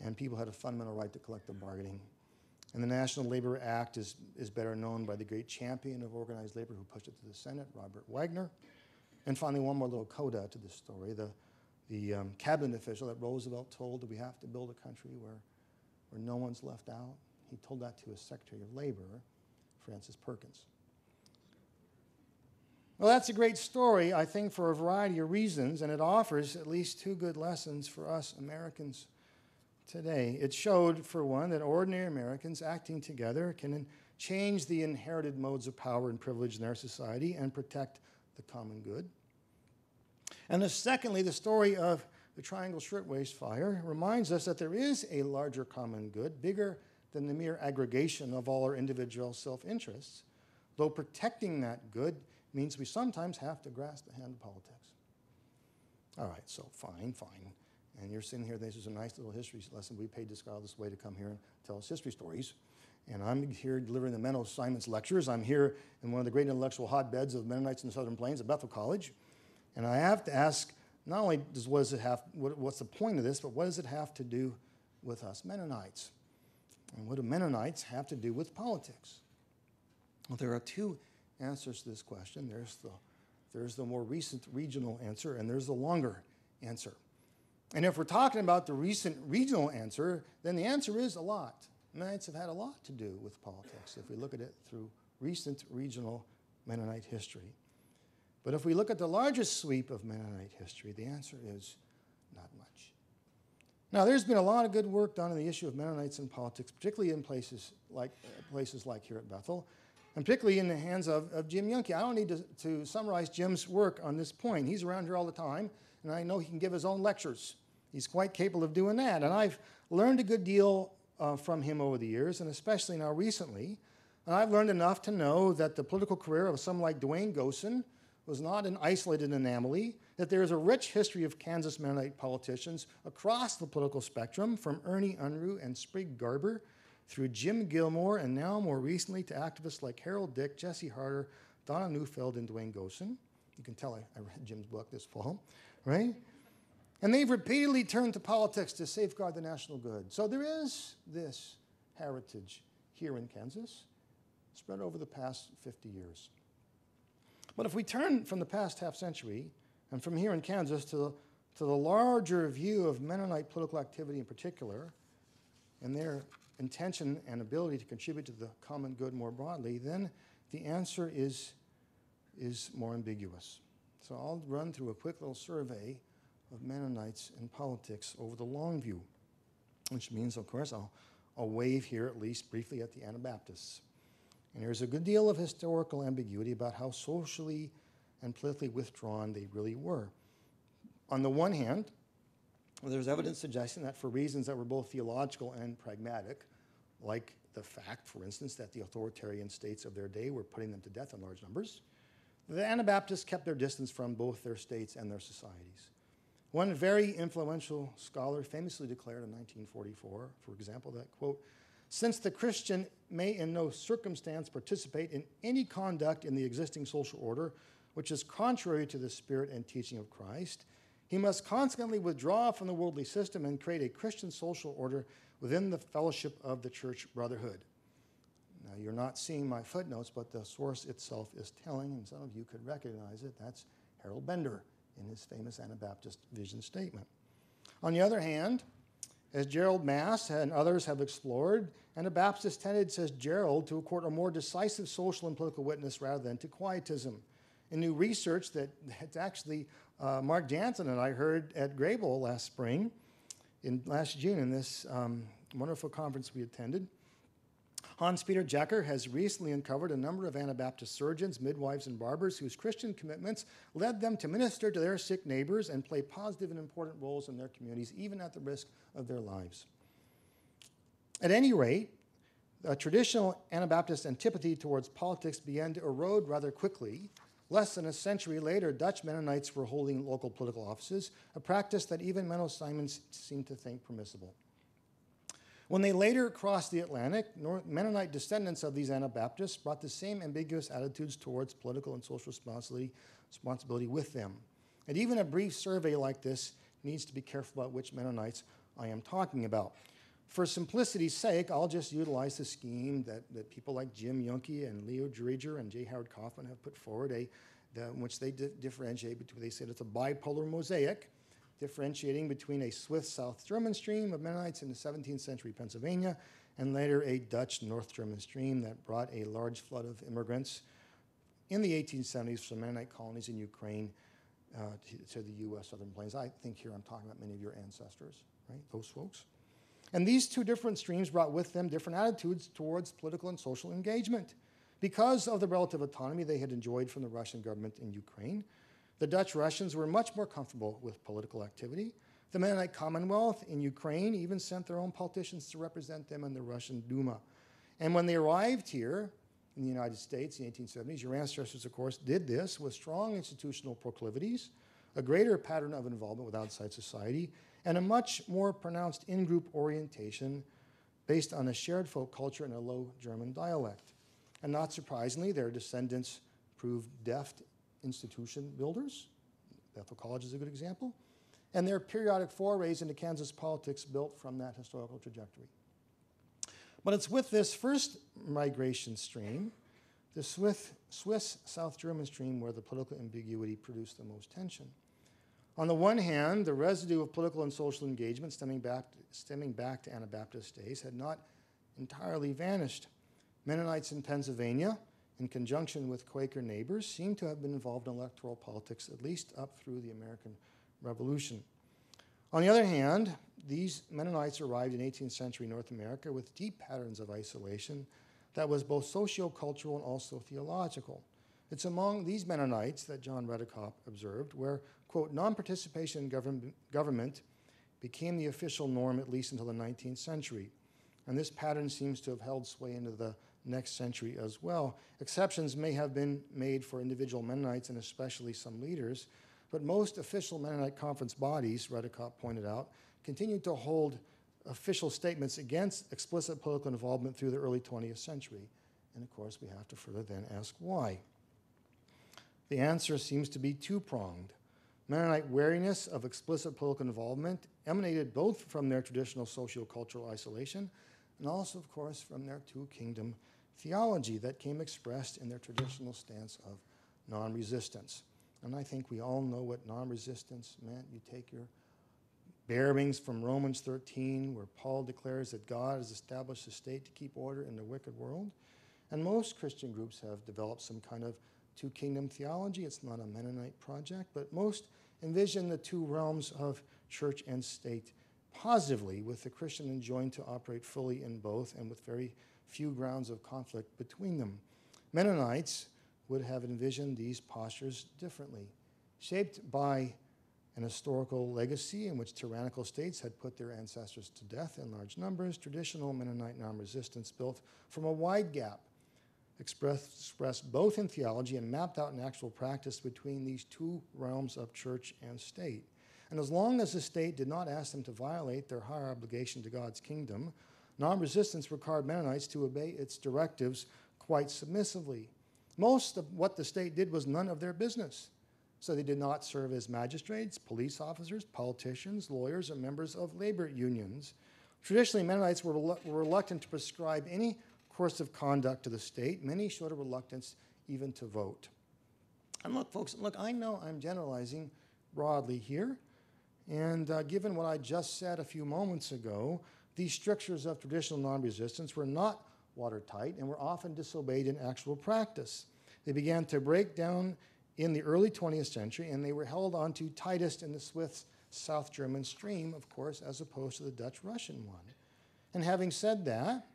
And people had a fundamental right to collective bargaining. And the National Labor Act is, is better known by the great champion of organized labor who pushed it to the Senate, Robert Wagner. And finally, one more little coda to this story. The, the um, cabinet official that Roosevelt told that we have to build a country where, where no one's left out, he told that to his Secretary of Labor, Frances Perkins. Well, that's a great story, I think, for a variety of reasons, and it offers at least two good lessons for us Americans today. It showed, for one, that ordinary Americans acting together can change the inherited modes of power and privilege in their society and protect the common good. And the, secondly, the story of the Triangle Shirtwaist Fire reminds us that there is a larger common good, bigger than the mere aggregation of all our individual self interests, though protecting that good means we sometimes have to grasp the hand of politics. All right, so fine, fine. And you're sitting here, this is a nice little history lesson. We paid this guy this way to come here and tell us history stories. And I'm here delivering the Menno Simons lectures. I'm here in one of the great intellectual hotbeds of Mennonites in the Southern Plains at Bethel College. And I have to ask, not only does what does it have, what, what's the point of this, but what does it have to do with us Mennonites? And what do Mennonites have to do with politics? Well, there are two answers to this question. There's the, there's the more recent regional answer, and there's the longer answer. And if we're talking about the recent regional answer, then the answer is a lot. Mennonites have had a lot to do with politics if we look at it through recent regional Mennonite history. But if we look at the largest sweep of Mennonite history, the answer is not much. Now, there's been a lot of good work done on the issue of Mennonites in politics, particularly in places like, uh, places like here at Bethel, and particularly in the hands of, of Jim Juhnke. I don't need to, to summarize Jim's work on this point. He's around here all the time, and I know he can give his own lectures He's quite capable of doing that. And I've learned a good deal uh, from him over the years, and especially now recently. And I've learned enough to know that the political career of someone like Duane Goossen was not an isolated anomaly, that there is a rich history of Kansas Mennonite politicians across the political spectrum, from Ernie Unruh and Sprig Garber through Jim Gilmore, and now more recently to activists like Harold Dick, Jesse Harder, Donna Neufeld, and Duane Goossen. You can tell I, I read Jim's book this fall, right? And they've repeatedly turned to politics to safeguard the national good. So there is this heritage here in Kansas spread over the past 50 years. But if we turn from the past half century and from here in Kansas to to the larger view of Mennonite political activity in particular and their intention and ability to contribute to the common good more broadly, then the answer is, is more ambiguous. So I'll run through a quick little survey of Mennonites in politics over the long view, which means, of course, I'll, I'll wave here at least briefly at the Anabaptists. And there's a good deal of historical ambiguity about how socially and politically withdrawn they really were. On the one hand, there's evidence suggesting that for reasons that were both theological and pragmatic, like the fact, for instance, that the authoritarian states of their day were putting them to death in large numbers, the Anabaptists kept their distance from both their states and their societies. One very influential scholar famously declared in 1944, for example, that, quote, since the Christian may in no circumstance participate in any conduct in the existing social order which is contrary to the spirit and teaching of Christ, he must consequently withdraw from the worldly system and create a Christian social order within the fellowship of the church brotherhood. Now, you're not seeing my footnotes, but the source itself is telling, and some of you could recognize it. That's Harold Bender in his famous Anabaptist vision statement. On the other hand, as Gerald Mast and others have explored, Anabaptists tended, says Gerald, to accord a more decisive social and political witness rather than to quietism. In new research that actually uh, Mark Jantzen and I heard at Grable last spring, in last June, in this um, wonderful conference we attended, Hans Peter Jecker has recently uncovered a number of Anabaptist surgeons, midwives, and barbers whose Christian commitments led them to minister to their sick neighbors and play positive and important roles in their communities, even at the risk of their lives. At any rate, a traditional Anabaptist antipathy towards politics began to erode rather quickly. Less than a century later, Dutch Mennonites were holding local political offices, a practice that even Menno Simons seemed to think permissible. When they later crossed the Atlantic, Mennonite descendants of these Anabaptists brought the same ambiguous attitudes towards political and social responsibility, with them. And even a brief survey like this needs to be careful about which Mennonites I am talking about. For simplicity's sake, I'll just utilize the scheme that, that people like Jim Juhnke and Leo Driedger and J. Howard Kauffman have put forward, a, the, in which they di- differentiate between, they said it's a bipolar mosaic, differentiating between a Swiss South German stream of Mennonites in the 17th century Pennsylvania and later a Dutch North German stream that brought a large flood of immigrants in the 1870s from Mennonite colonies in Ukraine uh, to, to the U.S. Southern Plains. I think here I'm talking about many of your ancestors, right? Those folks. And these two different streams brought with them different attitudes towards political and social engagement. Because of the relative autonomy they had enjoyed from the Russian government in Ukraine, the Dutch Russians were much more comfortable with political activity. The Mennonite Commonwealth in Ukraine even sent their own politicians to represent them in the Russian Duma. And when they arrived here in the United States in the 1870s, your ancestors, of course, did this with strong institutional proclivities, a greater pattern of involvement with outside society, and a much more pronounced in group orientation based on a shared folk culture and a low German dialect. And not surprisingly, their descendants proved deft institution builders. Bethel College is a good example. And their periodic forays into Kansas politics built from that historical trajectory. But it's with this first migration stream, the Swiss, Swiss South German stream, where the political ambiguity produced the most tension. On the one hand, the residue of political and social engagement stemming back, stemming back to Anabaptist days had not entirely vanished. Mennonites in Pennsylvania, in conjunction with Quaker neighbors, seem to have been involved in electoral politics at least up through the American Revolution. On the other hand, these Mennonites arrived in 18th century North America with deep patterns of isolation that was both sociocultural and also theological. It's among these Mennonites that John Redekop observed where quote, non participation in govern- government became the official norm at least until the 19th century. And this pattern seems to have held sway into the next century as well. Exceptions may have been made for individual Mennonites and especially some leaders, but most official Mennonite conference bodies, Redekop pointed out, continued to hold official statements against explicit political involvement through the early 20th century. And of course, we have to further then ask why. The answer seems to be two pronged. Mennonite wariness of explicit political involvement emanated both from their traditional socio-cultural isolation and also, of course, from their two kingdom theology that came expressed in their traditional stance of non resistance. And I think we all know what non resistance meant. You take your bearings from Romans 13, where Paul declares that God has established a state to keep order in the wicked world. And most Christian groups have developed some kind of two kingdom theology. It's not a Mennonite project, but most envision the two realms of church and state positively, with the Christian enjoined to operate fully in both and with very few grounds of conflict between them. Mennonites would have envisioned these postures differently, shaped by an historical legacy in which tyrannical states had put their ancestors to death in large numbers. Traditional Mennonite non resistance built from a wide gap expressed, expressed both in theology and mapped out in actual practice between these two realms of church and state. And as long as the state did not ask them to violate their higher obligation to God's kingdom, non resistance required Mennonites to obey its directives quite submissively. Most of what the state did was none of their business. So they did not serve as magistrates, police officers, politicians, lawyers, or members of labor unions. Traditionally, Mennonites were, were reluctant to prescribe any course of conduct to the state. Many showed a reluctance even to vote. And look, folks, look, I know I'm generalizing broadly here. And uh, given what I just said a few moments ago, these strictures of traditional non resistance were not watertight and were often disobeyed in actual practice. They began to break down in the early 20th century, and they were held onto tightest in the Swiss South German stream, of course, as opposed to the Dutch Russian one. And having said that,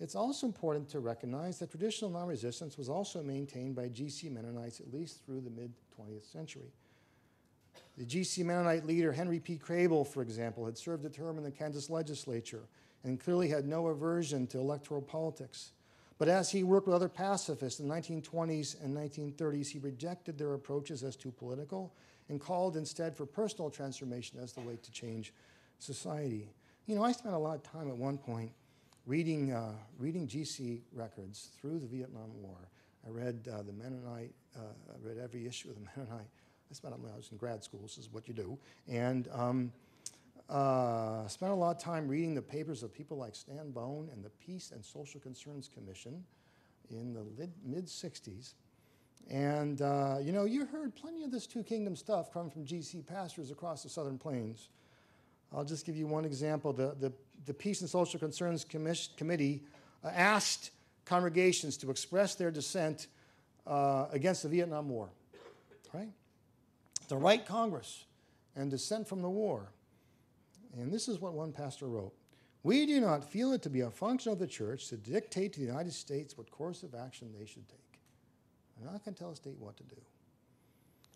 it's also important to recognize that traditional non resistance was also maintained by GC Mennonites at least through the mid 20th century. The GC Mennonite leader Henry P. Krehbiel, for example, had served a term in the Kansas legislature and clearly had no aversion to electoral politics. But as he worked with other pacifists in the 1920s and 1930s, he rejected their approaches as too political and called instead for personal transformation as the way to change society. You know, I spent a lot of time at one point reading, uh, reading GC records through the Vietnam War. I read uh, the Mennonite, uh, I read every issue of the Mennonite. I spent when I was in grad school, this is what you do. And um, uh, spent a lot of time reading the papers of people like Stan Bohn and the Peace and Social Concerns Commission in the mid 60s. And, uh, you know, you heard plenty of this Two Kingdom stuff come from GC pastors across the Southern Plains. I'll just give you one example. The, the, the Peace and Social Concerns Committee uh, asked congregations to express their dissent uh, against the Vietnam War, right? The right Congress and dissent from the war. And this is what one pastor wrote We do not feel it to be a function of the church to dictate to the United States what course of action they should take. We're not going to tell a state what to do.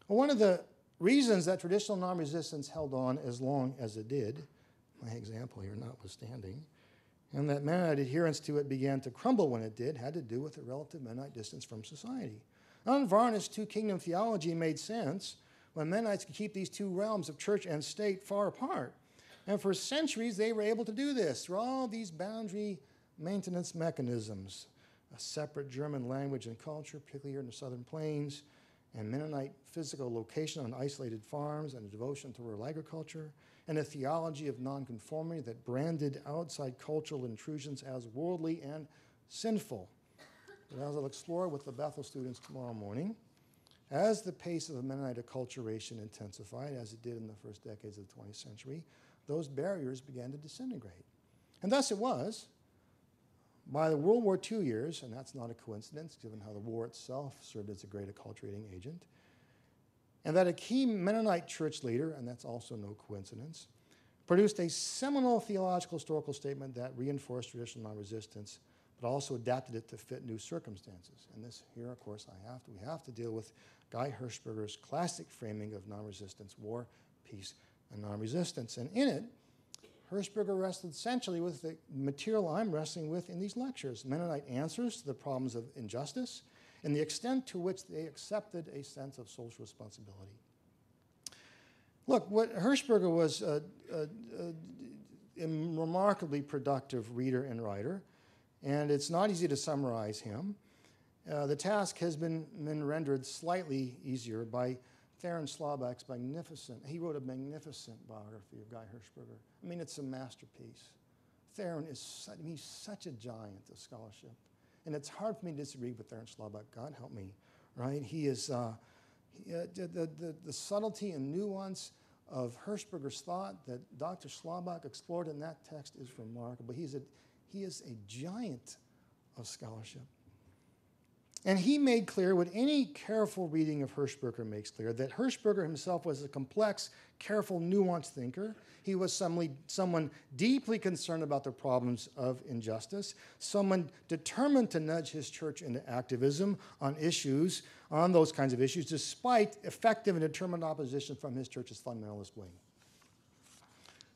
Well, one of the reasons that traditional non resistance held on as long as it did, my example here notwithstanding, and that Mennonite adherence to it began to crumble when it did, had to do with the relative Mennonite distance from society. Unvarnished two kingdom theology made sense when Mennonites could keep these two realms of church and state far apart. And for centuries, they were able to do this through all these boundary maintenance mechanisms a separate German language and culture, particularly here in the Southern Plains, and Mennonite physical location on isolated farms and a devotion to rural agriculture, and a theology of nonconformity that branded outside cultural intrusions as worldly and sinful. But as I'll explore with the Bethel students tomorrow morning, as the pace of the Mennonite acculturation intensified, as it did in the first decades of the 20th century, those barriers began to disintegrate. And thus it was, by the World War II years, and that's not a coincidence given how the war itself served as a great acculturating agent, and that a key Mennonite church leader, and that's also no coincidence, produced a seminal theological historical statement that reinforced traditional non-resistance, but also adapted it to fit new circumstances. And this here, of course, I have to, we have to deal with Guy Hershberger's classic framing of non-resistance, war, peace, and non-resistance. And in it, Hershberger wrestled essentially with the material I'm wrestling with in these lectures Mennonite answers to the problems of injustice and the extent to which they accepted a sense of social responsibility. Look, what Hershberger was a, a, a, a remarkably productive reader and writer, and it's not easy to summarize him. Uh, the task has been, been rendered slightly easier by Theron Schlabach's magnificent, he wrote a magnificent biography of Guy Hershberger. I mean, it's a masterpiece. Theron is such, he's such a giant of scholarship. And it's hard for me to disagree with Theron Schlabach. God help me, right? He is, uh, he, uh, the, the, the subtlety and nuance of Hershberger's thought that Dr. Schlabach explored in that text is remarkable. He's a, he is a giant of scholarship. And he made clear what any careful reading of Hershberger makes clear that Hershberger himself was a complex, careful, nuanced thinker. He was someone deeply concerned about the problems of injustice, someone determined to nudge his church into activism on issues, on those kinds of issues, despite effective and determined opposition from his church's fundamentalist wing.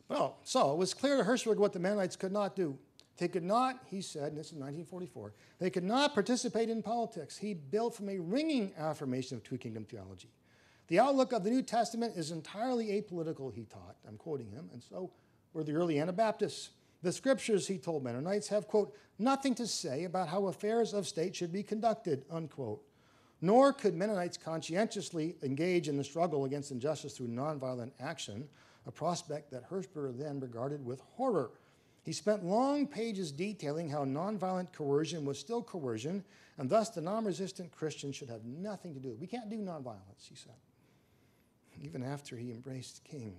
Well, so it was clear to Hershberger what the Mennonites could not do. They could not, he said, and this is 1944, they could not participate in politics. He built from a ringing affirmation of two kingdom theology. The outlook of the New Testament is entirely apolitical, he taught. I'm quoting him, and so were the early Anabaptists. The scriptures, he told Mennonites, have, quote, nothing to say about how affairs of state should be conducted, unquote. Nor could Mennonites conscientiously engage in the struggle against injustice through nonviolent action, a prospect that Hershberger then regarded with horror. He spent long pages detailing how nonviolent coercion was still coercion, and thus the non resistant Christian should have nothing to do. With it. We can't do nonviolence, he said, even after he embraced King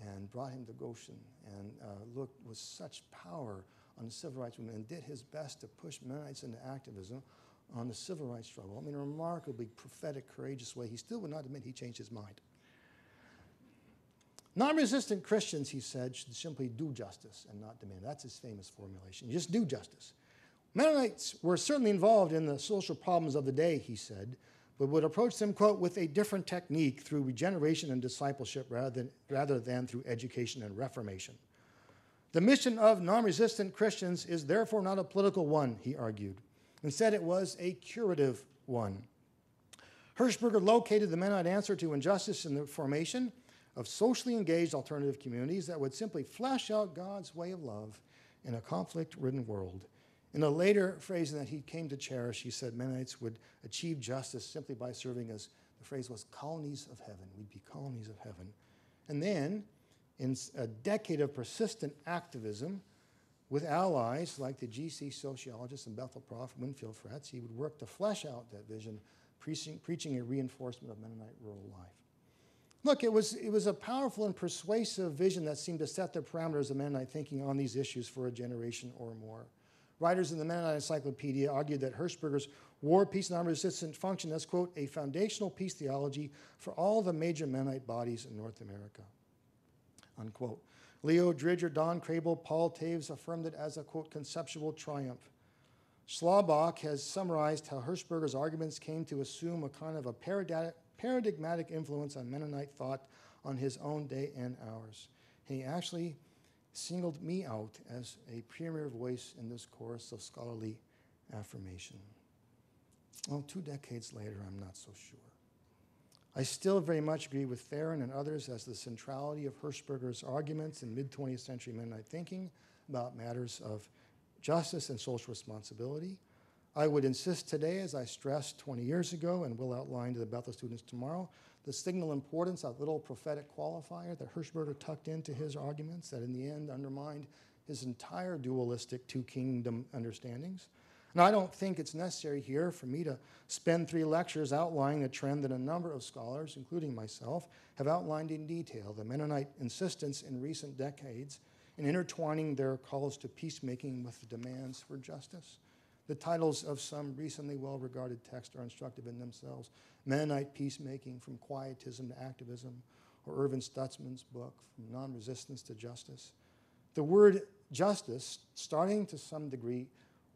and brought him to Goshen and uh, looked with such power on the civil rights movement and did his best to push Mennonites into activism on the civil rights struggle. I mean, a remarkably prophetic, courageous way. He still would not admit he changed his mind. Non resistant Christians, he said, should simply do justice and not demand. That's his famous formulation. Just do justice. Mennonites were certainly involved in the social problems of the day, he said, but would approach them, quote, with a different technique through regeneration and discipleship rather than, rather than through education and reformation. The mission of non resistant Christians is therefore not a political one, he argued. Instead, it was a curative one. Hershberger located the Mennonite answer to injustice in the formation of socially engaged alternative communities that would simply flesh out God's way of love in a conflict ridden world. In a later phrase that he came to cherish, he said Mennonites would achieve justice simply by serving as the phrase was colonies of heaven. We'd be colonies of heaven. And then, in a decade of persistent activism with allies like the GC sociologist and Bethel Prof. Winfield Fretz, he would work to flesh out that vision, preaching, preaching a reinforcement of Mennonite rural life. Look, it was, it was a powerful and persuasive vision that seemed to set the parameters of Mennonite thinking on these issues for a generation or more. Writers in the Mennonite Encyclopedia argued that Hershberger's war, peace, and non-resistance function as, quote, a foundational peace theology for all the major Mennonite bodies in North America, unquote. Leo Driedger, Don Kraybill, Paul Toews affirmed it as a, quote, conceptual triumph. Schlabach has summarized how Hershberger's arguments came to assume a kind of a paradigmatic influence on Mennonite thought on his own day and ours. He actually singled me out as a premier voice in this chorus of scholarly affirmation. Well, two decades later, I'm not so sure. I still very much agree with Theron and others as the centrality of Hershberger's arguments in mid 20th century Mennonite thinking about matters of justice and social responsibility. I would insist today, as I stressed 20 years ago and will outline to the Bethel students tomorrow, the signal importance, that little prophetic qualifier that Hershberger tucked into his arguments that in the end undermined his entire dualistic two kingdom understandings. Now, I don't think it's necessary here for me to spend three lectures outlining a trend that a number of scholars, including myself, have outlined in detail the Mennonite insistence in recent decades in intertwining their calls to peacemaking with the demands for justice. The titles of some recently well regarded texts are instructive in themselves Mennonite Peacemaking from Quietism to Activism, or Ervin Stutzman's book, From Non Resistance to Justice. The word justice, starting to some degree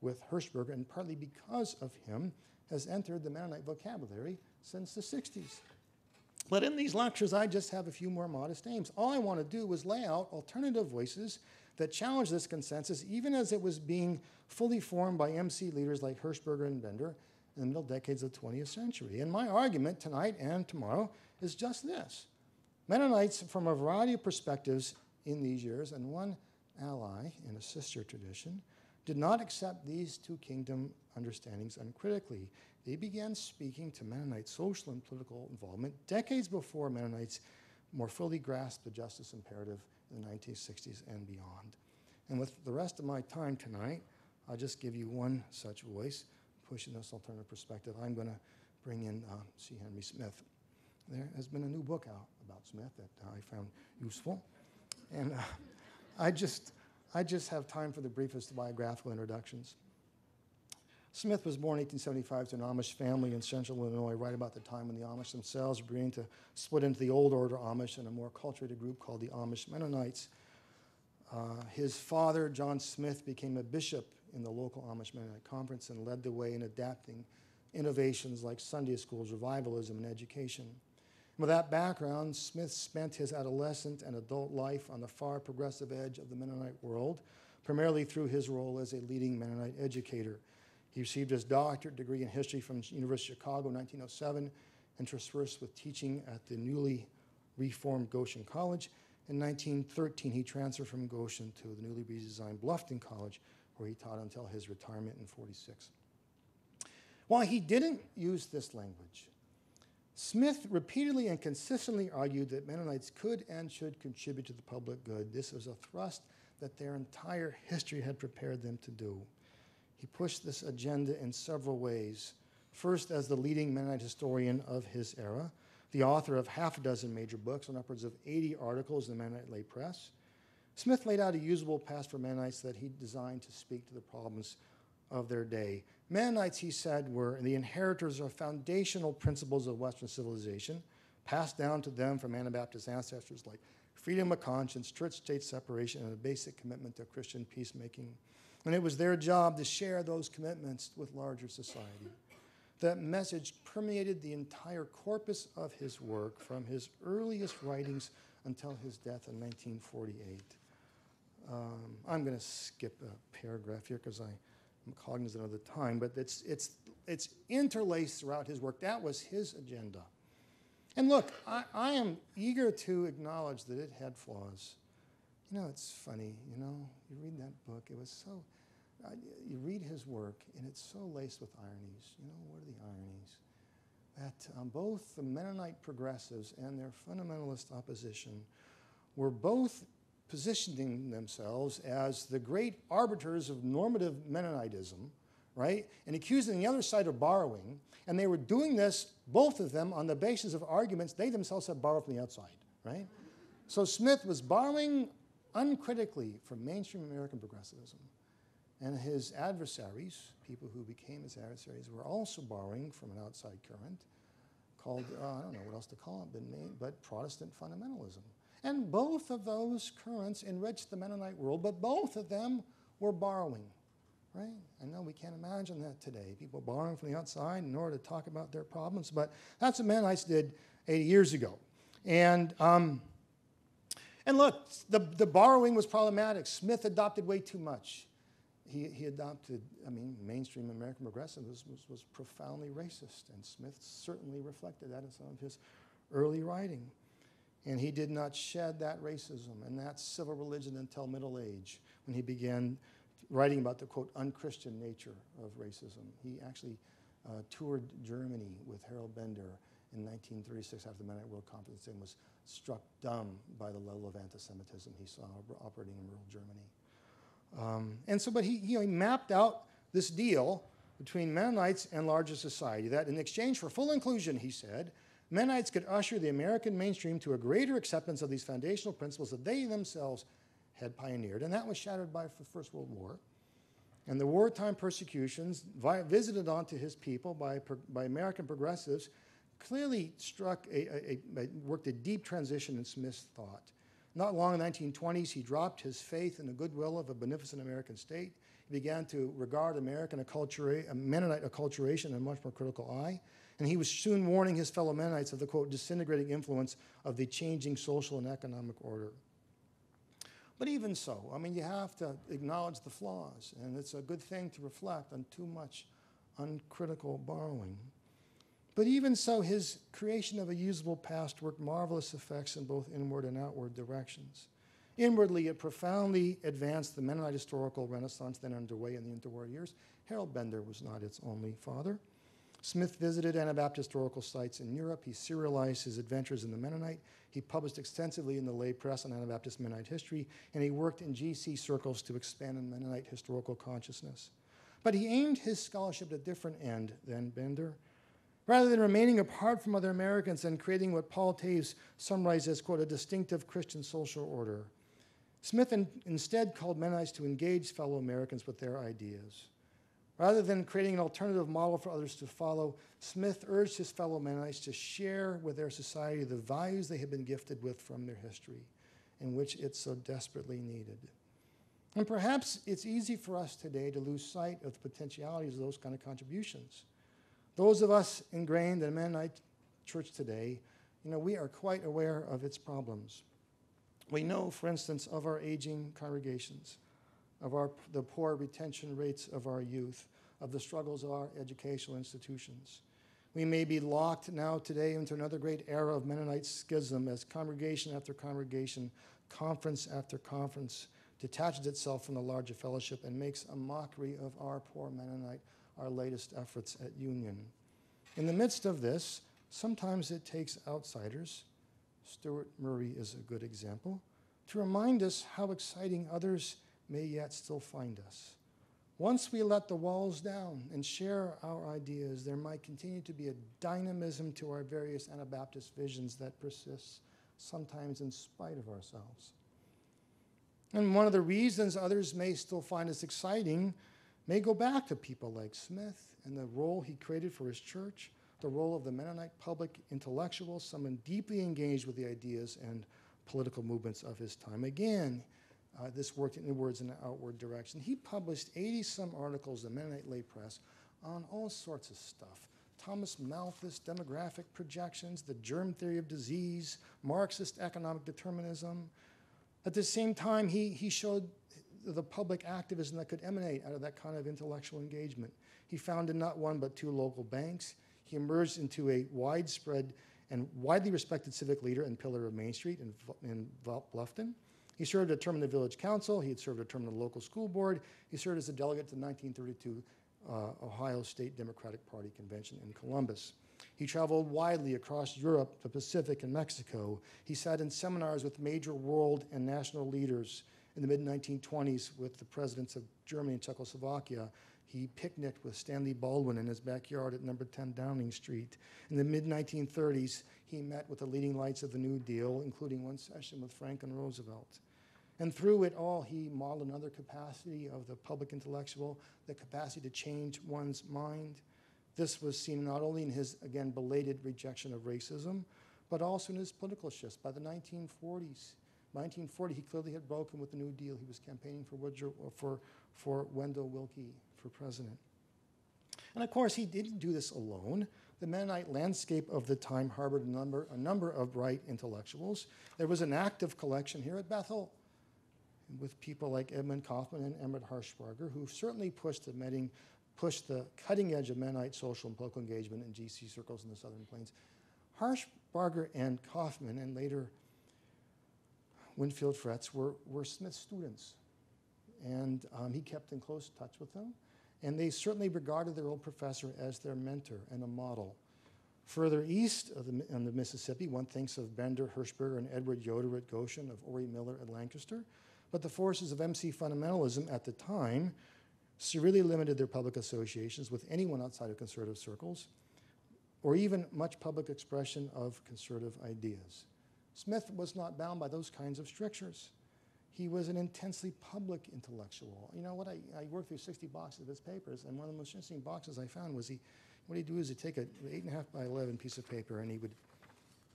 with Hershberger, and partly because of him, has entered the Mennonite vocabulary since the 60s. But in these lectures, I just have a few more modest aims. All I want to do was lay out alternative voices that challenged this consensus, even as it was being fully formed by MC leaders like Hershberger and Bender in the middle decades of the 20th century. And my argument tonight and tomorrow is just this Mennonites, from a variety of perspectives in these years, and one ally in a sister tradition, did not accept these two kingdom understandings uncritically. They began speaking to Mennonite social and political involvement decades before Mennonites more fully grasped the justice imperative the 1960s and beyond. And with the rest of my time tonight, I'll just give you one such voice pushing this alternative perspective. I'm going to bring in uh, C. Henry Smith. There has been a new book out about Smith that I found useful. And uh, I, just, I just have time for the briefest biographical introductions. Smith was born in 1875 to an Amish family in central Illinois, right about the time when the Amish themselves were beginning to split into the Old Order Amish and a more cultured group called the Amish Mennonites. Uh, his father, John Smith, became a bishop in the local Amish Mennonite Conference and led the way in adapting innovations like Sunday schools, revivalism, and education. With that background, Smith spent his adolescent and adult life on the far progressive edge of the Mennonite world, primarily through his role as a leading Mennonite educator. He received his doctorate degree in history from the University of Chicago in 1907, interspersed with teaching at the newly reformed Goshen College. In 1913, he transferred from Goshen to the newly redesigned Bluffton College, where he taught until his retirement in 46. While he didn't use this language, Smith repeatedly and consistently argued that Mennonites could and should contribute to the public good. This was a thrust that their entire history had prepared them to do. He pushed this agenda in several ways. First, as the leading Mennonite historian of his era, the author of half a dozen major books and upwards of 80 articles in the Mennonite Lay Press. Smith laid out a usable past for Mennonites that he designed to speak to the problems of their day. Mennonites, he said, were the inheritors of foundational principles of Western civilization, passed down to them from Anabaptist ancestors like freedom of conscience, church state separation, and a basic commitment to Christian peacemaking. And it was their job to share those commitments with larger society. That message permeated the entire corpus of his work from his earliest writings until his death in 1948. Um, I'm going to skip a paragraph here because I'm cognizant of the time, but it's, it's, it's interlaced throughout his work. That was his agenda. And look, I, I am eager to acknowledge that it had flaws. You know, it's funny, you know, you read that book, it was so, you read his work, and it's so laced with ironies. You know, what are the ironies? That um, both the Mennonite progressives and their fundamentalist opposition were both positioning themselves as the great arbiters of normative Mennonitism, right? And accusing the other side of borrowing. And they were doing this, both of them, on the basis of arguments they themselves had borrowed from the outside, right? So Smith was borrowing uncritically from mainstream American progressivism. And his adversaries, people who became his adversaries, were also borrowing from an outside current called, uh, I don't know what else to call it, but Protestant fundamentalism. And both of those currents enriched the Mennonite world, but both of them were borrowing, right? I know we can't imagine that today. People borrowing from the outside in order to talk about their problems, but that's what Mennonites did 80 years ago. And, um, and look, the, the borrowing was problematic. Smith adopted way too much. He, he adopted, I mean, mainstream American progressivism was, was, profoundly racist, and Smith certainly reflected that in some of his early writing. And he did not shed that racism and that civil religion until middle age when he began writing about the quote unchristian nature of racism. He actually uh, toured Germany with Harold Bender in 1936 after the Mennonite World Conference and was struck dumb by the level of anti-Semitism he saw operating in rural Germany. Um, and so, but he, you know, he mapped out this deal between Mennonites and larger society that in exchange for full inclusion, he said, Mennonites could usher the American mainstream to a greater acceptance of these foundational principles that they themselves had pioneered. And that was shattered by the First World War. And the wartime persecutions visited onto his people by, by American progressives clearly struck a, a, a, worked a deep transition in Smith's thought. Not long in the 1920s, he dropped his faith in the goodwill of a beneficent American state. He began to regard American accultura- uh, Mennonite acculturation in a much more critical eye and he was soon warning his fellow Mennonites of the, quote, disintegrating influence of the changing social and economic order. But even so, I mean, you have to acknowledge the flaws, and it's a good thing to reflect on too much uncritical borrowing. But even so, his creation of a usable past worked marvelous effects in both inward and outward directions. Inwardly, it profoundly advanced the Mennonite historical renaissance then underway in the interwar years. Harold Bender was not its only father. Smith visited Anabaptist historical sites in Europe. He serialized his adventures in the Mennonite. He published extensively in the lay press on Anabaptist Mennonite history, and he worked in GC circles to expand on Mennonite historical consciousness. But he aimed his scholarship at a different end than Bender. Rather than remaining apart from other Americans and creating what Paul Toews summarized as, quote, a distinctive Christian social order, Smith in, instead called Mennonites to engage fellow Americans with their ideas. Rather than creating an alternative model for others to follow, Smith urged his fellow Mennonites to share with their society the values they had been gifted with from their history, in which it so desperately needed. And perhaps it's easy for us today to lose sight of the potentialities of those kind of contributions. Those of us ingrained in Mennonite church today, you know, we are quite aware of its problems. We know, for instance, of our aging congregations of our, the poor retention rates of our youth, of the struggles of our educational institutions. We may be locked now today into another great era of Mennonite schism as congregation after congregation, conference after conference detaches itself from the larger fellowship and makes a mockery of our poor Mennonite, our latest efforts at union. In the midst of this, sometimes it takes outsiders, Stuart Murray is a good example, to remind us how exciting others may yet still find us. Once we let the walls down and share our ideas, there might continue to be a dynamism to our various Anabaptist visions that persists, sometimes in spite of ourselves. And one of the reasons others may still find us exciting may go back to people like Smith and the role he created for his church, the role of the Mennonite public intellectual, someone deeply engaged with the ideas and political movements of his time. Again, uh, this worked in words in an outward direction. He published 80 some articles in the Mennonite Lay Press on all sorts of stuff. Thomas Malthus, demographic projections, the germ theory of disease, Marxist economic determinism. At the same time, he, he showed the public activism that could emanate out of that kind of intellectual engagement. He founded not one but two local banks. He emerged into a widespread and widely respected civic leader and pillar of Main Street in, in Bluffton. He served a term in the village council. He had served a term in the local school board. He served as a delegate to the 1932 uh, Ohio State Democratic Party convention in Columbus. He traveled widely across Europe, the Pacific, and Mexico. He sat in seminars with major world and national leaders in the mid 1920s with the presidents of Germany and Czechoslovakia. He picnicked with Stanley Baldwin in his backyard at number 10 Downing Street. In the mid 1930s, he met with the leading lights of the New Deal, including one session with Franklin Roosevelt. And through it all, he modeled another capacity of the public intellectual, the capacity to change one's mind. This was seen not only in his, again, belated rejection of racism, but also in his political shifts. By the 1940s, 1940, he clearly had broken with the New Deal. He was campaigning for, Woodrow, uh, for, for Wendell Willkie for president. And of course, he didn't do this alone. The Mennonite landscape of the time harbored a number, a number of bright intellectuals. There was an active collection here at Bethel with people like Edmund Kaufman and Emmett Harshbarger, who certainly pushed the, pushed the cutting edge of Mennonite social and political engagement in GC circles in the Southern Plains. Harshbarger and Kaufman, and later Winfield Fretz, were, were Smith's students. And um, he kept in close touch with them. And they certainly regarded their old professor as their mentor and a model. Further east of the, on the Mississippi, one thinks of Bender, Hershberger, and Edward Yoder at Goshen, of Orie Miller at Lancaster. But the forces of MC fundamentalism at the time severely limited their public associations with anyone outside of conservative circles, or even much public expression of conservative ideas. Smith was not bound by those kinds of strictures. He was an intensely public intellectual. You know what? I, I worked through 60 boxes of his papers, and one of the most interesting boxes I found was he, what he'd do is he'd take an eight and a half by 11 piece of paper, and he would,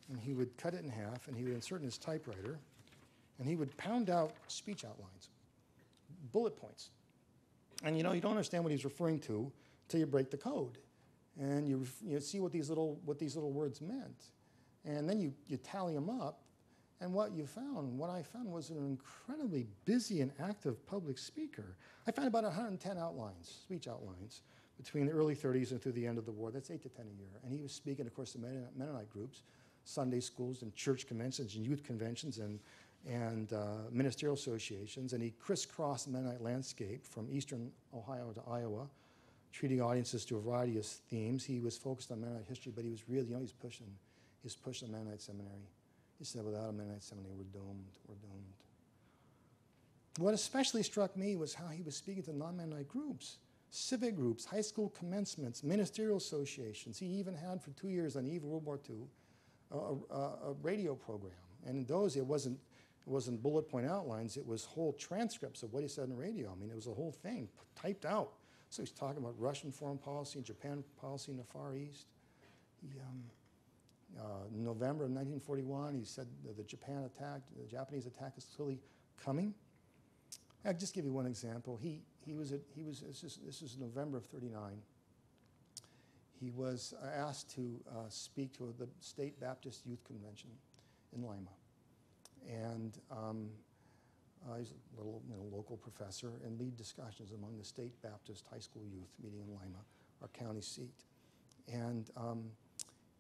and he would cut it in half, and he would insert in his typewriter, and he would pound out speech outlines, bullet points. And you know, you don't understand what he's referring to until you break the code, and you, you see what these little what these little words meant, and then you you tally them up, and what you found, what I found was an incredibly busy and active public speaker. I found about 110 outlines, speech outlines, between the early 30s and through the end of the war. That's eight to 10 a year. And he was speaking, of course, to Mennonite groups, Sunday schools and church conventions and youth conventions and, and uh, ministerial associations. And he crisscrossed the Mennonite landscape from eastern Ohio to Iowa, treating audiences to a variety of themes. He was focused on Mennonite history, but he was really, you know, he's pushing, he's pushing the Mennonite seminary. He said, without a Mennonite seminary, we're doomed, we're doomed. What especially struck me was how he was speaking to non Mennonite groups, civic groups, high school commencements, ministerial associations. He even had for two years on the eve of World War II a, a, a radio program. And in those, it wasn't, it wasn't bullet point outlines, it was whole transcripts of what he said on the radio. I mean, it was a whole thing typed out. So he's talking about Russian foreign policy, Japan policy in the Far East. He, um, uh, November of 1941, he said the Japan attack, the Japanese attack is clearly coming. I'll just give you one example. He, he was, at, he was this, is, this is November of 39. He was asked to uh, speak to the State Baptist Youth Convention in Lima. And um, uh, he's a little you know, local professor and lead discussions among the State Baptist High School youth meeting in Lima, our county seat. And um,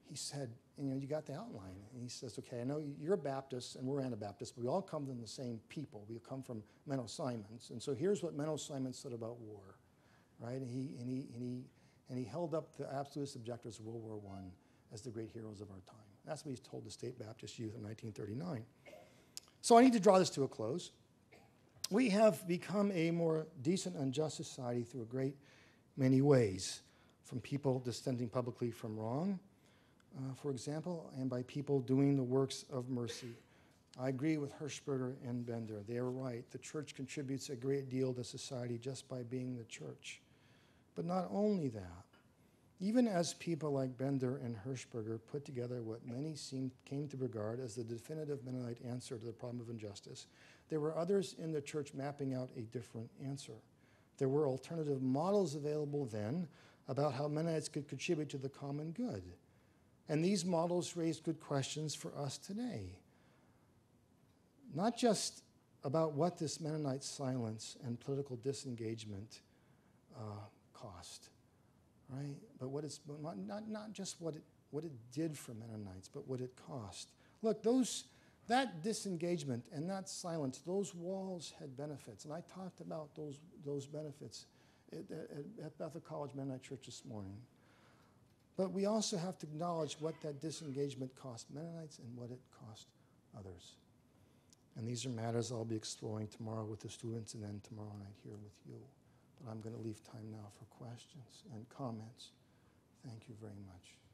he said, you know, you got the outline. And he says, okay, I know you're a Baptist and we're Anabaptists, but we all come from the same people. We come from Menno Simons. And so here's what Menno Simons said about war, right? And he, and he, and he, and he held up the absolutist objectives of World War I as the great heroes of our time. That's what he told the State Baptist youth in 1939. So I need to draw this to a close. we have become a more decent and just society through a great many ways, from people dissenting publicly from wrong, uh, for example, and by people doing the works of mercy. I agree with Hershberger and Bender. They are right. The church contributes a great deal to society just by being the church. But not only that, even as people like Bender and Hershberger put together what many seemed, came to regard as the definitive Mennonite answer to the problem of injustice, there were others in the church mapping out a different answer. There were alternative models available then about how Mennonites could contribute to the common good. And these models raise good questions for us today. Not just about what this Mennonite silence and political disengagement uh, cost, right? But what it's not, not, not just what it, what it did for Mennonites, but what it cost. Look, those that disengagement and that silence, those walls had benefits. And I talked about those, those benefits at, at, at Bethel College Mennonite Church this morning. But we also have to acknowledge what that disengagement cost Mennonites and what it cost others. And these are matters I'll be exploring tomorrow with the students and then tomorrow night here with you. But I'm going to leave time now for questions and comments. Thank you very much.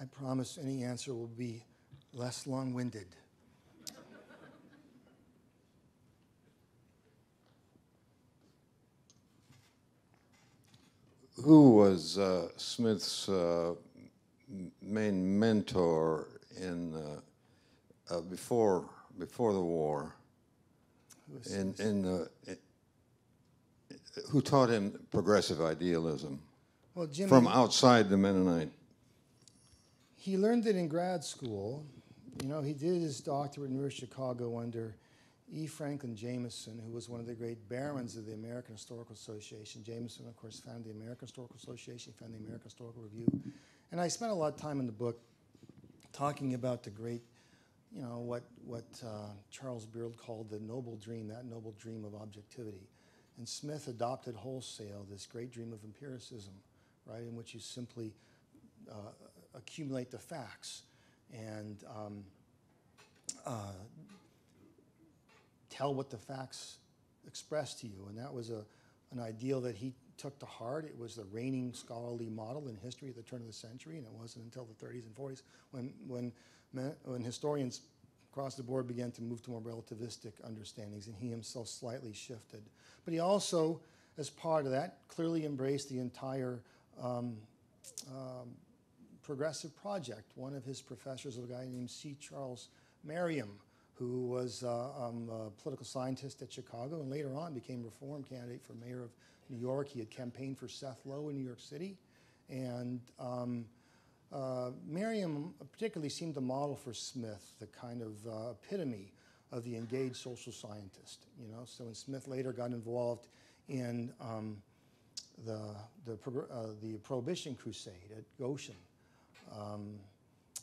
I promise any answer will be less long winded. Who was uh, Smith's uh, main mentor in uh, uh before before the war? In, in the, who taught him progressive idealism well, Jimmy, from outside the Mennonite? He learned it in grad school. You know, he did his doctorate in University of Chicago under E. Franklin Jameson, who was one of the great barons of the American Historical Association. Jameson, of course, founded the American Historical Association, founded the American Historical Review. And I spent a lot of time in the book talking about the great, you know, what, what uh, Charles Beard called the noble dream, that noble dream of objectivity. And Smith adopted wholesale this great dream of empiricism, right, in which you simply uh, accumulate the facts and um, uh, tell what the facts express to you. And that was a, an ideal that he took to heart. It was the reigning scholarly model in history at the turn of the century, and it wasn't until the 30s and 40s when, when, when historians across the board began to move to more relativistic understandings, and he himself slightly shifted. But he also, as part of that, clearly embraced the entire um, um, progressive project. One of his professors was a guy named C. Charles Merriam, who was uh, um, a political scientist at Chicago and later on became reform candidate for mayor of New York. He had campaigned for Seth Low in New York City. And um, uh, Merriam particularly seemed a model for Smith, the kind of uh, epitome of the engaged social scientist. You know, so when Smith later got involved in um, the, the, uh, the Prohibition Crusade at Goshen, um,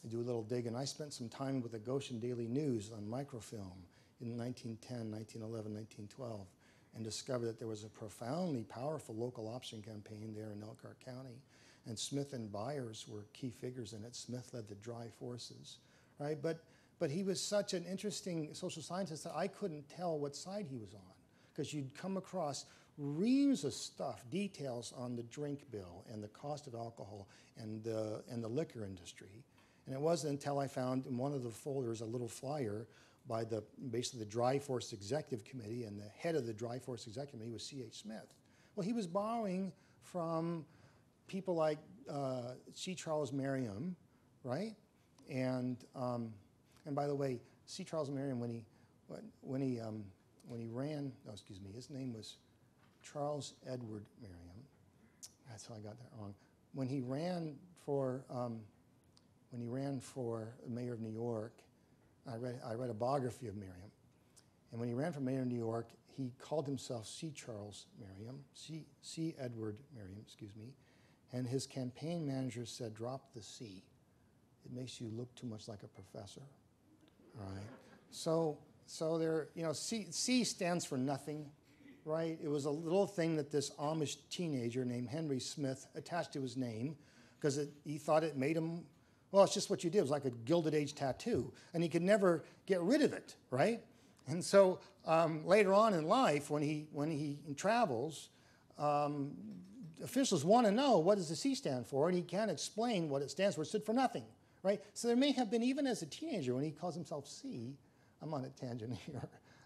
do a little digging. I spent some time with the Goshen Daily News on microfilm in 1910, 1911, 1912, and discovered that there was a profoundly powerful local option campaign there in Elkhart County. And Smith and Byers were key figures in it. Smith led the dry forces, right? But, but he was such an interesting social scientist that I couldn't tell what side he was on because you'd come across reams of stuff, details on the drink bill and the cost of alcohol and the, and the liquor industry. And it wasn't until I found in one of the folders a little flyer by the basically the Dry Force Executive Committee, and the head of the Dry Force Executive Committee was C.H. Smith. Well, he was borrowing from people like uh, C. Charles Merriam, right? And um, and by the way, C. Charles Merriam, when he when he um, when he ran, no, excuse me, his name was Charles Edward Merriam. That's how I got that wrong. When he ran for um, when he ran for mayor of New York, I read, I read a biography of Merriam. And when he ran for mayor of New York, he called himself C. Charles Merriam, C. C. Edward Merriam, excuse me. And his campaign manager said, drop the C. It makes you look too much like a professor. All right. So, so there, you know, C, C stands for nothing, right? It was a little thing that this Amish teenager named Henry Smith attached to his name because he thought it made him, well, it's just what you did. It was like a Gilded Age tattoo. And he could never get rid of it, right? And so um, later on in life, when he, when he travels, um, officials want to know what does the C stand for, and he can't explain what it stands for. It stood for nothing, right? So there may have been, even as a teenager, when he calls himself C, I'm on a tangent here,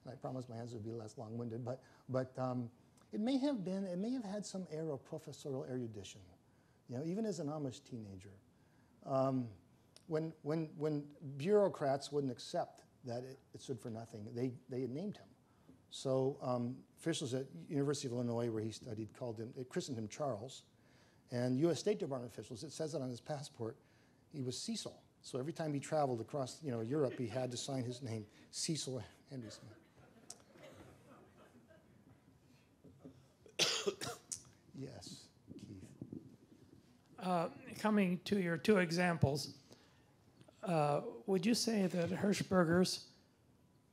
and I promise my answer would be less long-winded, but, but um, it may have been, it may have had some air of professorial erudition, you know, even as an Amish teenager. Um, when, when, when bureaucrats wouldn't accept that it, it stood for nothing, they, they had named him. So um, officials at University of Illinois, where he studied, called him, christened him Charles. And U.S. State Department officials, it says it on his passport, he was Cecil. So every time he traveled across you know, Europe, he had to sign his name, Cecil Henry Smith. Yes, Keith. Uh, coming to your two examples, uh, would you say that Hershberger's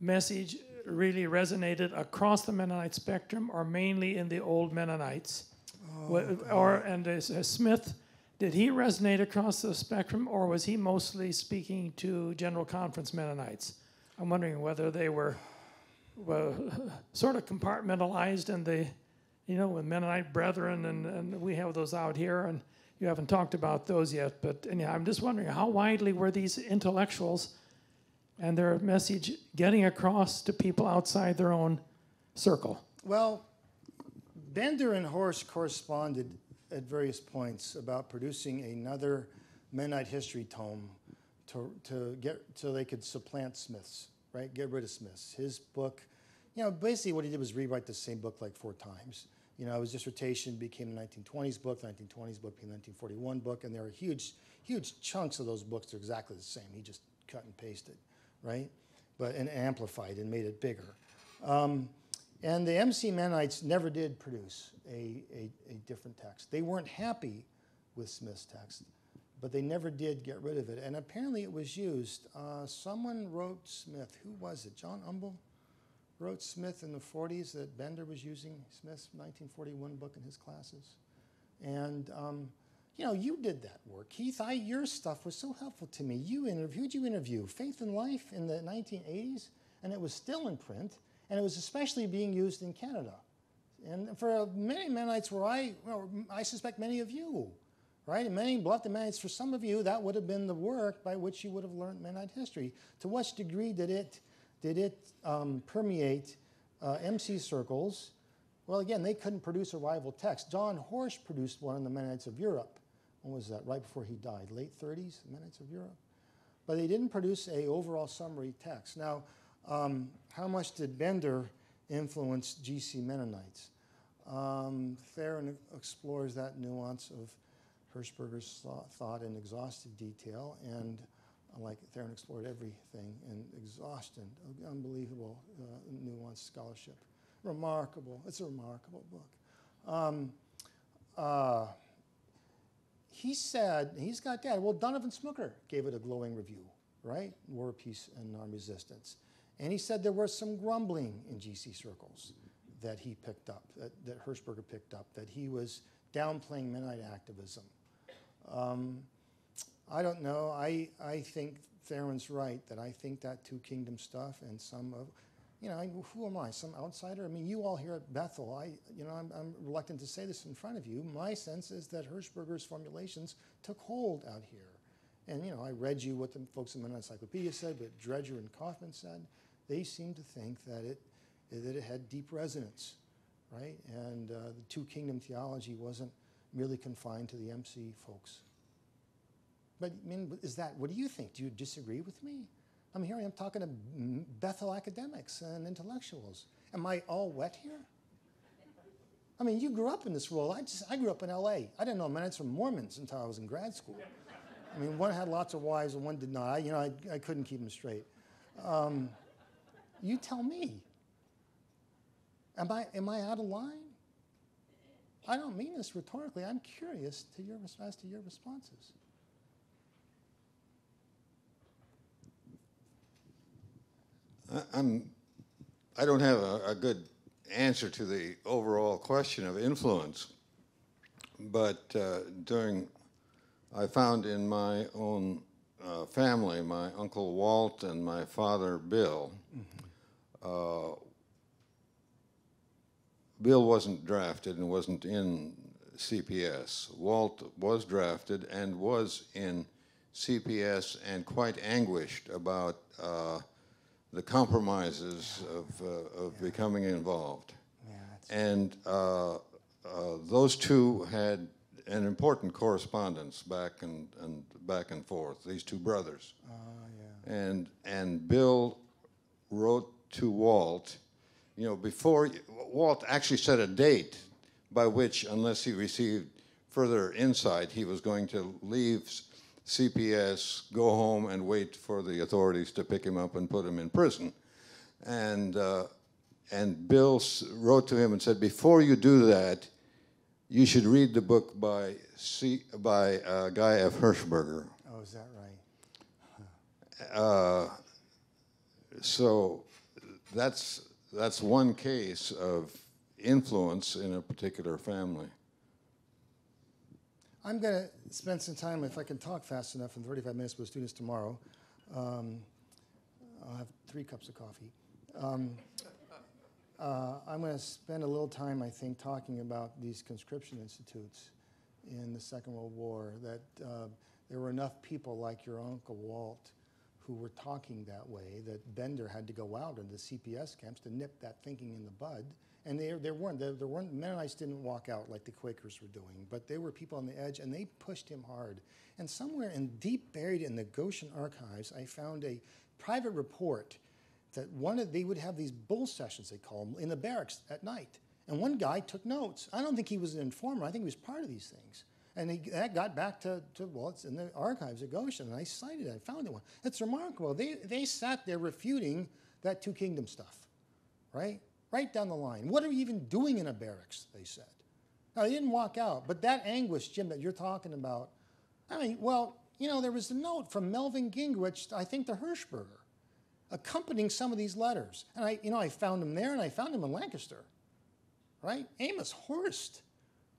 message really resonated across the Mennonite spectrum, or mainly in the old Mennonites? Oh, or and uh, Smith, did he resonate across the spectrum, or was he mostly speaking to General Conference Mennonites? I'm wondering whether they were well, sort of compartmentalized in the, you know, with Mennonite brethren, and, and we have those out here, and you haven't talked about those yet, but anyhow, I'm just wondering how widely were these intellectuals and their message getting across to people outside their own circle? Well, Bender and Horsch corresponded at various points about producing another Mennonite history tome to, to get so they could supplant Smith's, right? Get rid of Smith's. His book, you know, basically what he did was rewrite the same book like four times. You know, his dissertation became a 1920s book, the 1920s book became a 1941 book, and there are huge, huge chunks of those books that are exactly the same. He just cut and pasted, right? But and amplified and made it bigger. Um, and the MC Mennonites never did produce a, a, a, different text. They weren't happy with Smith's text, but they never did get rid of it. And apparently it was used. Uh, someone wrote Smith. Who was it? John Umble? Wrote Smith in the 40s that Bender was using Smith's 1941 book in his classes. And, um, you know, you did that work. Keith, I, your stuff was so helpful to me. You interviewed, you interview Faith and Life in the 1980s, and it was still in print, and it was especially being used in Canada. And for many Mennonites where I, well, I suspect many of you, right? And many Bluffton Mennonites, for some of you, that would have been the work by which you would have learned Mennonite history. To what degree did it did it um, permeate uh, MC circles? Well, again, they couldn't produce a rival text. John Horsch produced one in the Mennonites of Europe. When was that? Right before he died, late 30s, Mennonites of Europe. But they didn't produce a overall summary text. Now, um, how much did Bender influence GC Mennonites? Um, Theron explores that nuance of Hershberger's thought in exhaustive detail, and like Theron explored everything in exhaustion, unbelievable uh, nuanced scholarship. Remarkable. It's a remarkable book. Um, uh, he said, he's got that. Well, Donovan Smucker gave it a glowing review, right? War, Peace, and Non-Resistance. And he said there was some grumbling in GC circles that he picked up, that, that Hershberger picked up, that he was downplaying Mennonite activism. Um, I don't know. I, I think Theron's right that I think that two kingdom stuff and some of, you know, I, who am I? Some outsider? I mean, you all here at Bethel, I, you know, I'm, I'm reluctant to say this in front of you. My sense is that Hershberger's formulations took hold out here. And, you know, I read you what the folks in the Encyclopedia said, but Driedger and Kauffman said. They seem to think that it, that it had deep resonance, right? And uh, the two kingdom theology wasn't merely confined to the MC folks. But I mean, is that, what do you think? Do you disagree with me? I'm here, I'm talking to Bethel academics and intellectuals. Am I all wet here? I mean, you grew up in this world. I, just, I grew up in LA. I didn't know Mennonites from Mormons until I was in grad school. I mean, one had lots of wives and one did not. I, you know, I, I couldn't keep them straight. Um, you tell me. Am I, am I out of line? I don't mean this rhetorically. I'm curious to your, as to your responses. I- I'm, I don't have a, a good answer to the overall question of influence, but uh, during, I found in my own uh, family, my uncle Walt and my father Bill. Uh, Bill wasn't drafted and wasn't in CPS. Walt was drafted and was in CPS and quite anguished about uh, the compromises of, uh, of becoming involved. Yeah, And uh, uh, those two had an important correspondence back and, and back and forth. These two brothers. oh, yeah. And and Bill wrote to Walt, you know, before Walt actually set a date by which, unless he received further insight, he was going to leave CPS, go home, and wait for the authorities to pick him up and put him in prison. And uh, and Bill wrote to him and said, before you do that, you should read the book by C, by uh, Guy F. Hershberger. Oh, is that right? Uh, so that's that's one case of influence in a particular family. I'm going to spend some time, if I can talk fast enough, in 35 minutes with students tomorrow. Um, I'll have three cups of coffee. Um, uh, I'm going to spend a little time, I think, talking about these conscription institutes in the Second World War. That uh, there were enough people like your Uncle Walt who were talking that way that Bender had to go out into the CPS camps to nip that thinking in the bud. And there, there weren't there, there weren't Mennonites didn't walk out like the Quakers were doing, but there were people on the edge, and they pushed him hard. And somewhere in deep buried in the Goshen archives, I found a private report that one of they would have these bull sessions they call them in the barracks at night, and one guy took notes. I don't think he was an informer. I think he was part of these things. And he, that got back to, to, well, it's in the archives at Goshen, and I cited it. I found it one. It's remarkable. They, they sat there refuting that two kingdom stuff, right? Right down the line. What are you even doing in a barracks, they said. Now, they didn't walk out, but that anguish, Jim, that you're talking about, I mean, well, you know, there was a note from Melvin Gingrich, I think to Hershberger, accompanying some of these letters. And I, you know, I found him there, and I found him in Lancaster, right? Amos Horst,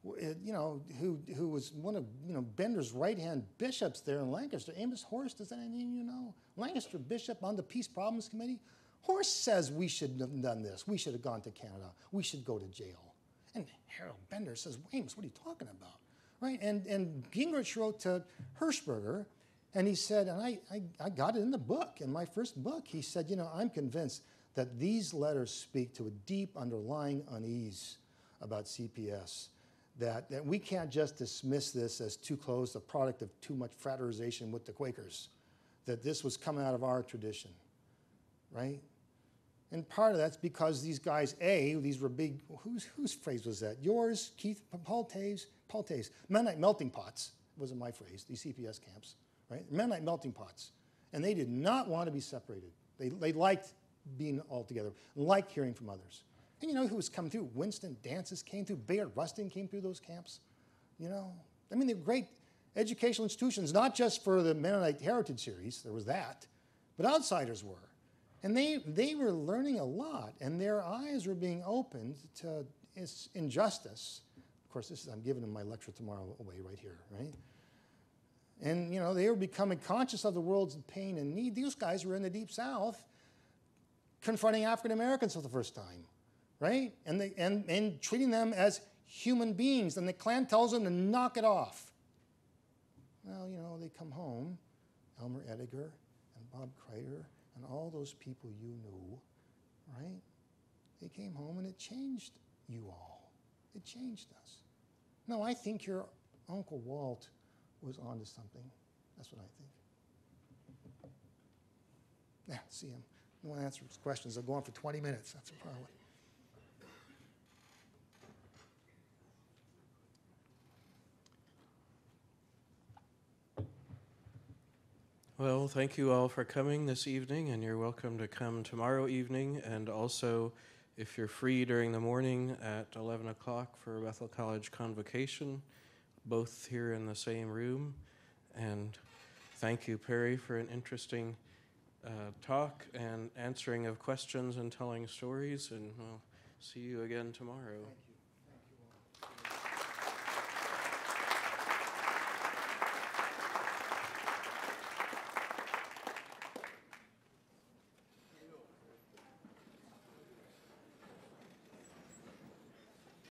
uh, you know, who, who was one of, you know, Bender's right-hand bishops there in Lancaster. Amos Horst, does that name you know? Lancaster bishop on the Peace Problems Committee. Horst says we should have done this. We should have gone to Canada. We should go to jail. And Harold Bender says, Amos, what are you talking about? Right? And, and Gingrich wrote to Hershberger, and he said, and I, I, I got it in the book, in my first book. He said, you know, I'm convinced that these letters speak to a deep underlying unease about CPS. That, that we can't just dismiss this as too close, a product of too much fraternization with the Quakers. That this was coming out of our tradition, right? And part of that's because these guys, A, these were big, whose, whose phrase was that? Yours, Keith, Paul Toews? Paul Toews. Mennonite melting pots wasn't my phrase, these CPS camps, right? Mennonite melting pots. And they did not want to be separated. They, they liked being all together, liked hearing from others. And you know who was coming through? Winston Dancis came through, Bayard Rustin came through those camps. You know, I mean, they're great educational institutions, not just for the Mennonite Heritage Series, there was that, but outsiders were. And they, they were learning a lot, and their eyes were being opened to injustice. Of course, this is, I'm giving them my lecture tomorrow away right here, right? And, you know, they were becoming conscious of the world's pain and need. These guys were in the Deep South confronting African Americans for the first time, right? And, they, and, and treating them as human beings. And the Klan tells them to knock it off. Well, you know, they come home, Elmer Ediger and Bob Kreider and all those people you knew, right? They came home and it changed you all. It changed us. No, I think your Uncle Walt was onto something. That's what I think. Yeah, see him. No one answers questions. They'll go on for 20 minutes. That's the problem. Well, thank you all for coming this evening, and you're welcome to come tomorrow evening. And also, if you're free during the morning at 11 o'clock for Bethel College Convocation, both here in the same room. And thank you, Perry, for an interesting uh, talk and answering of questions and telling stories. And we'll see you again tomorrow.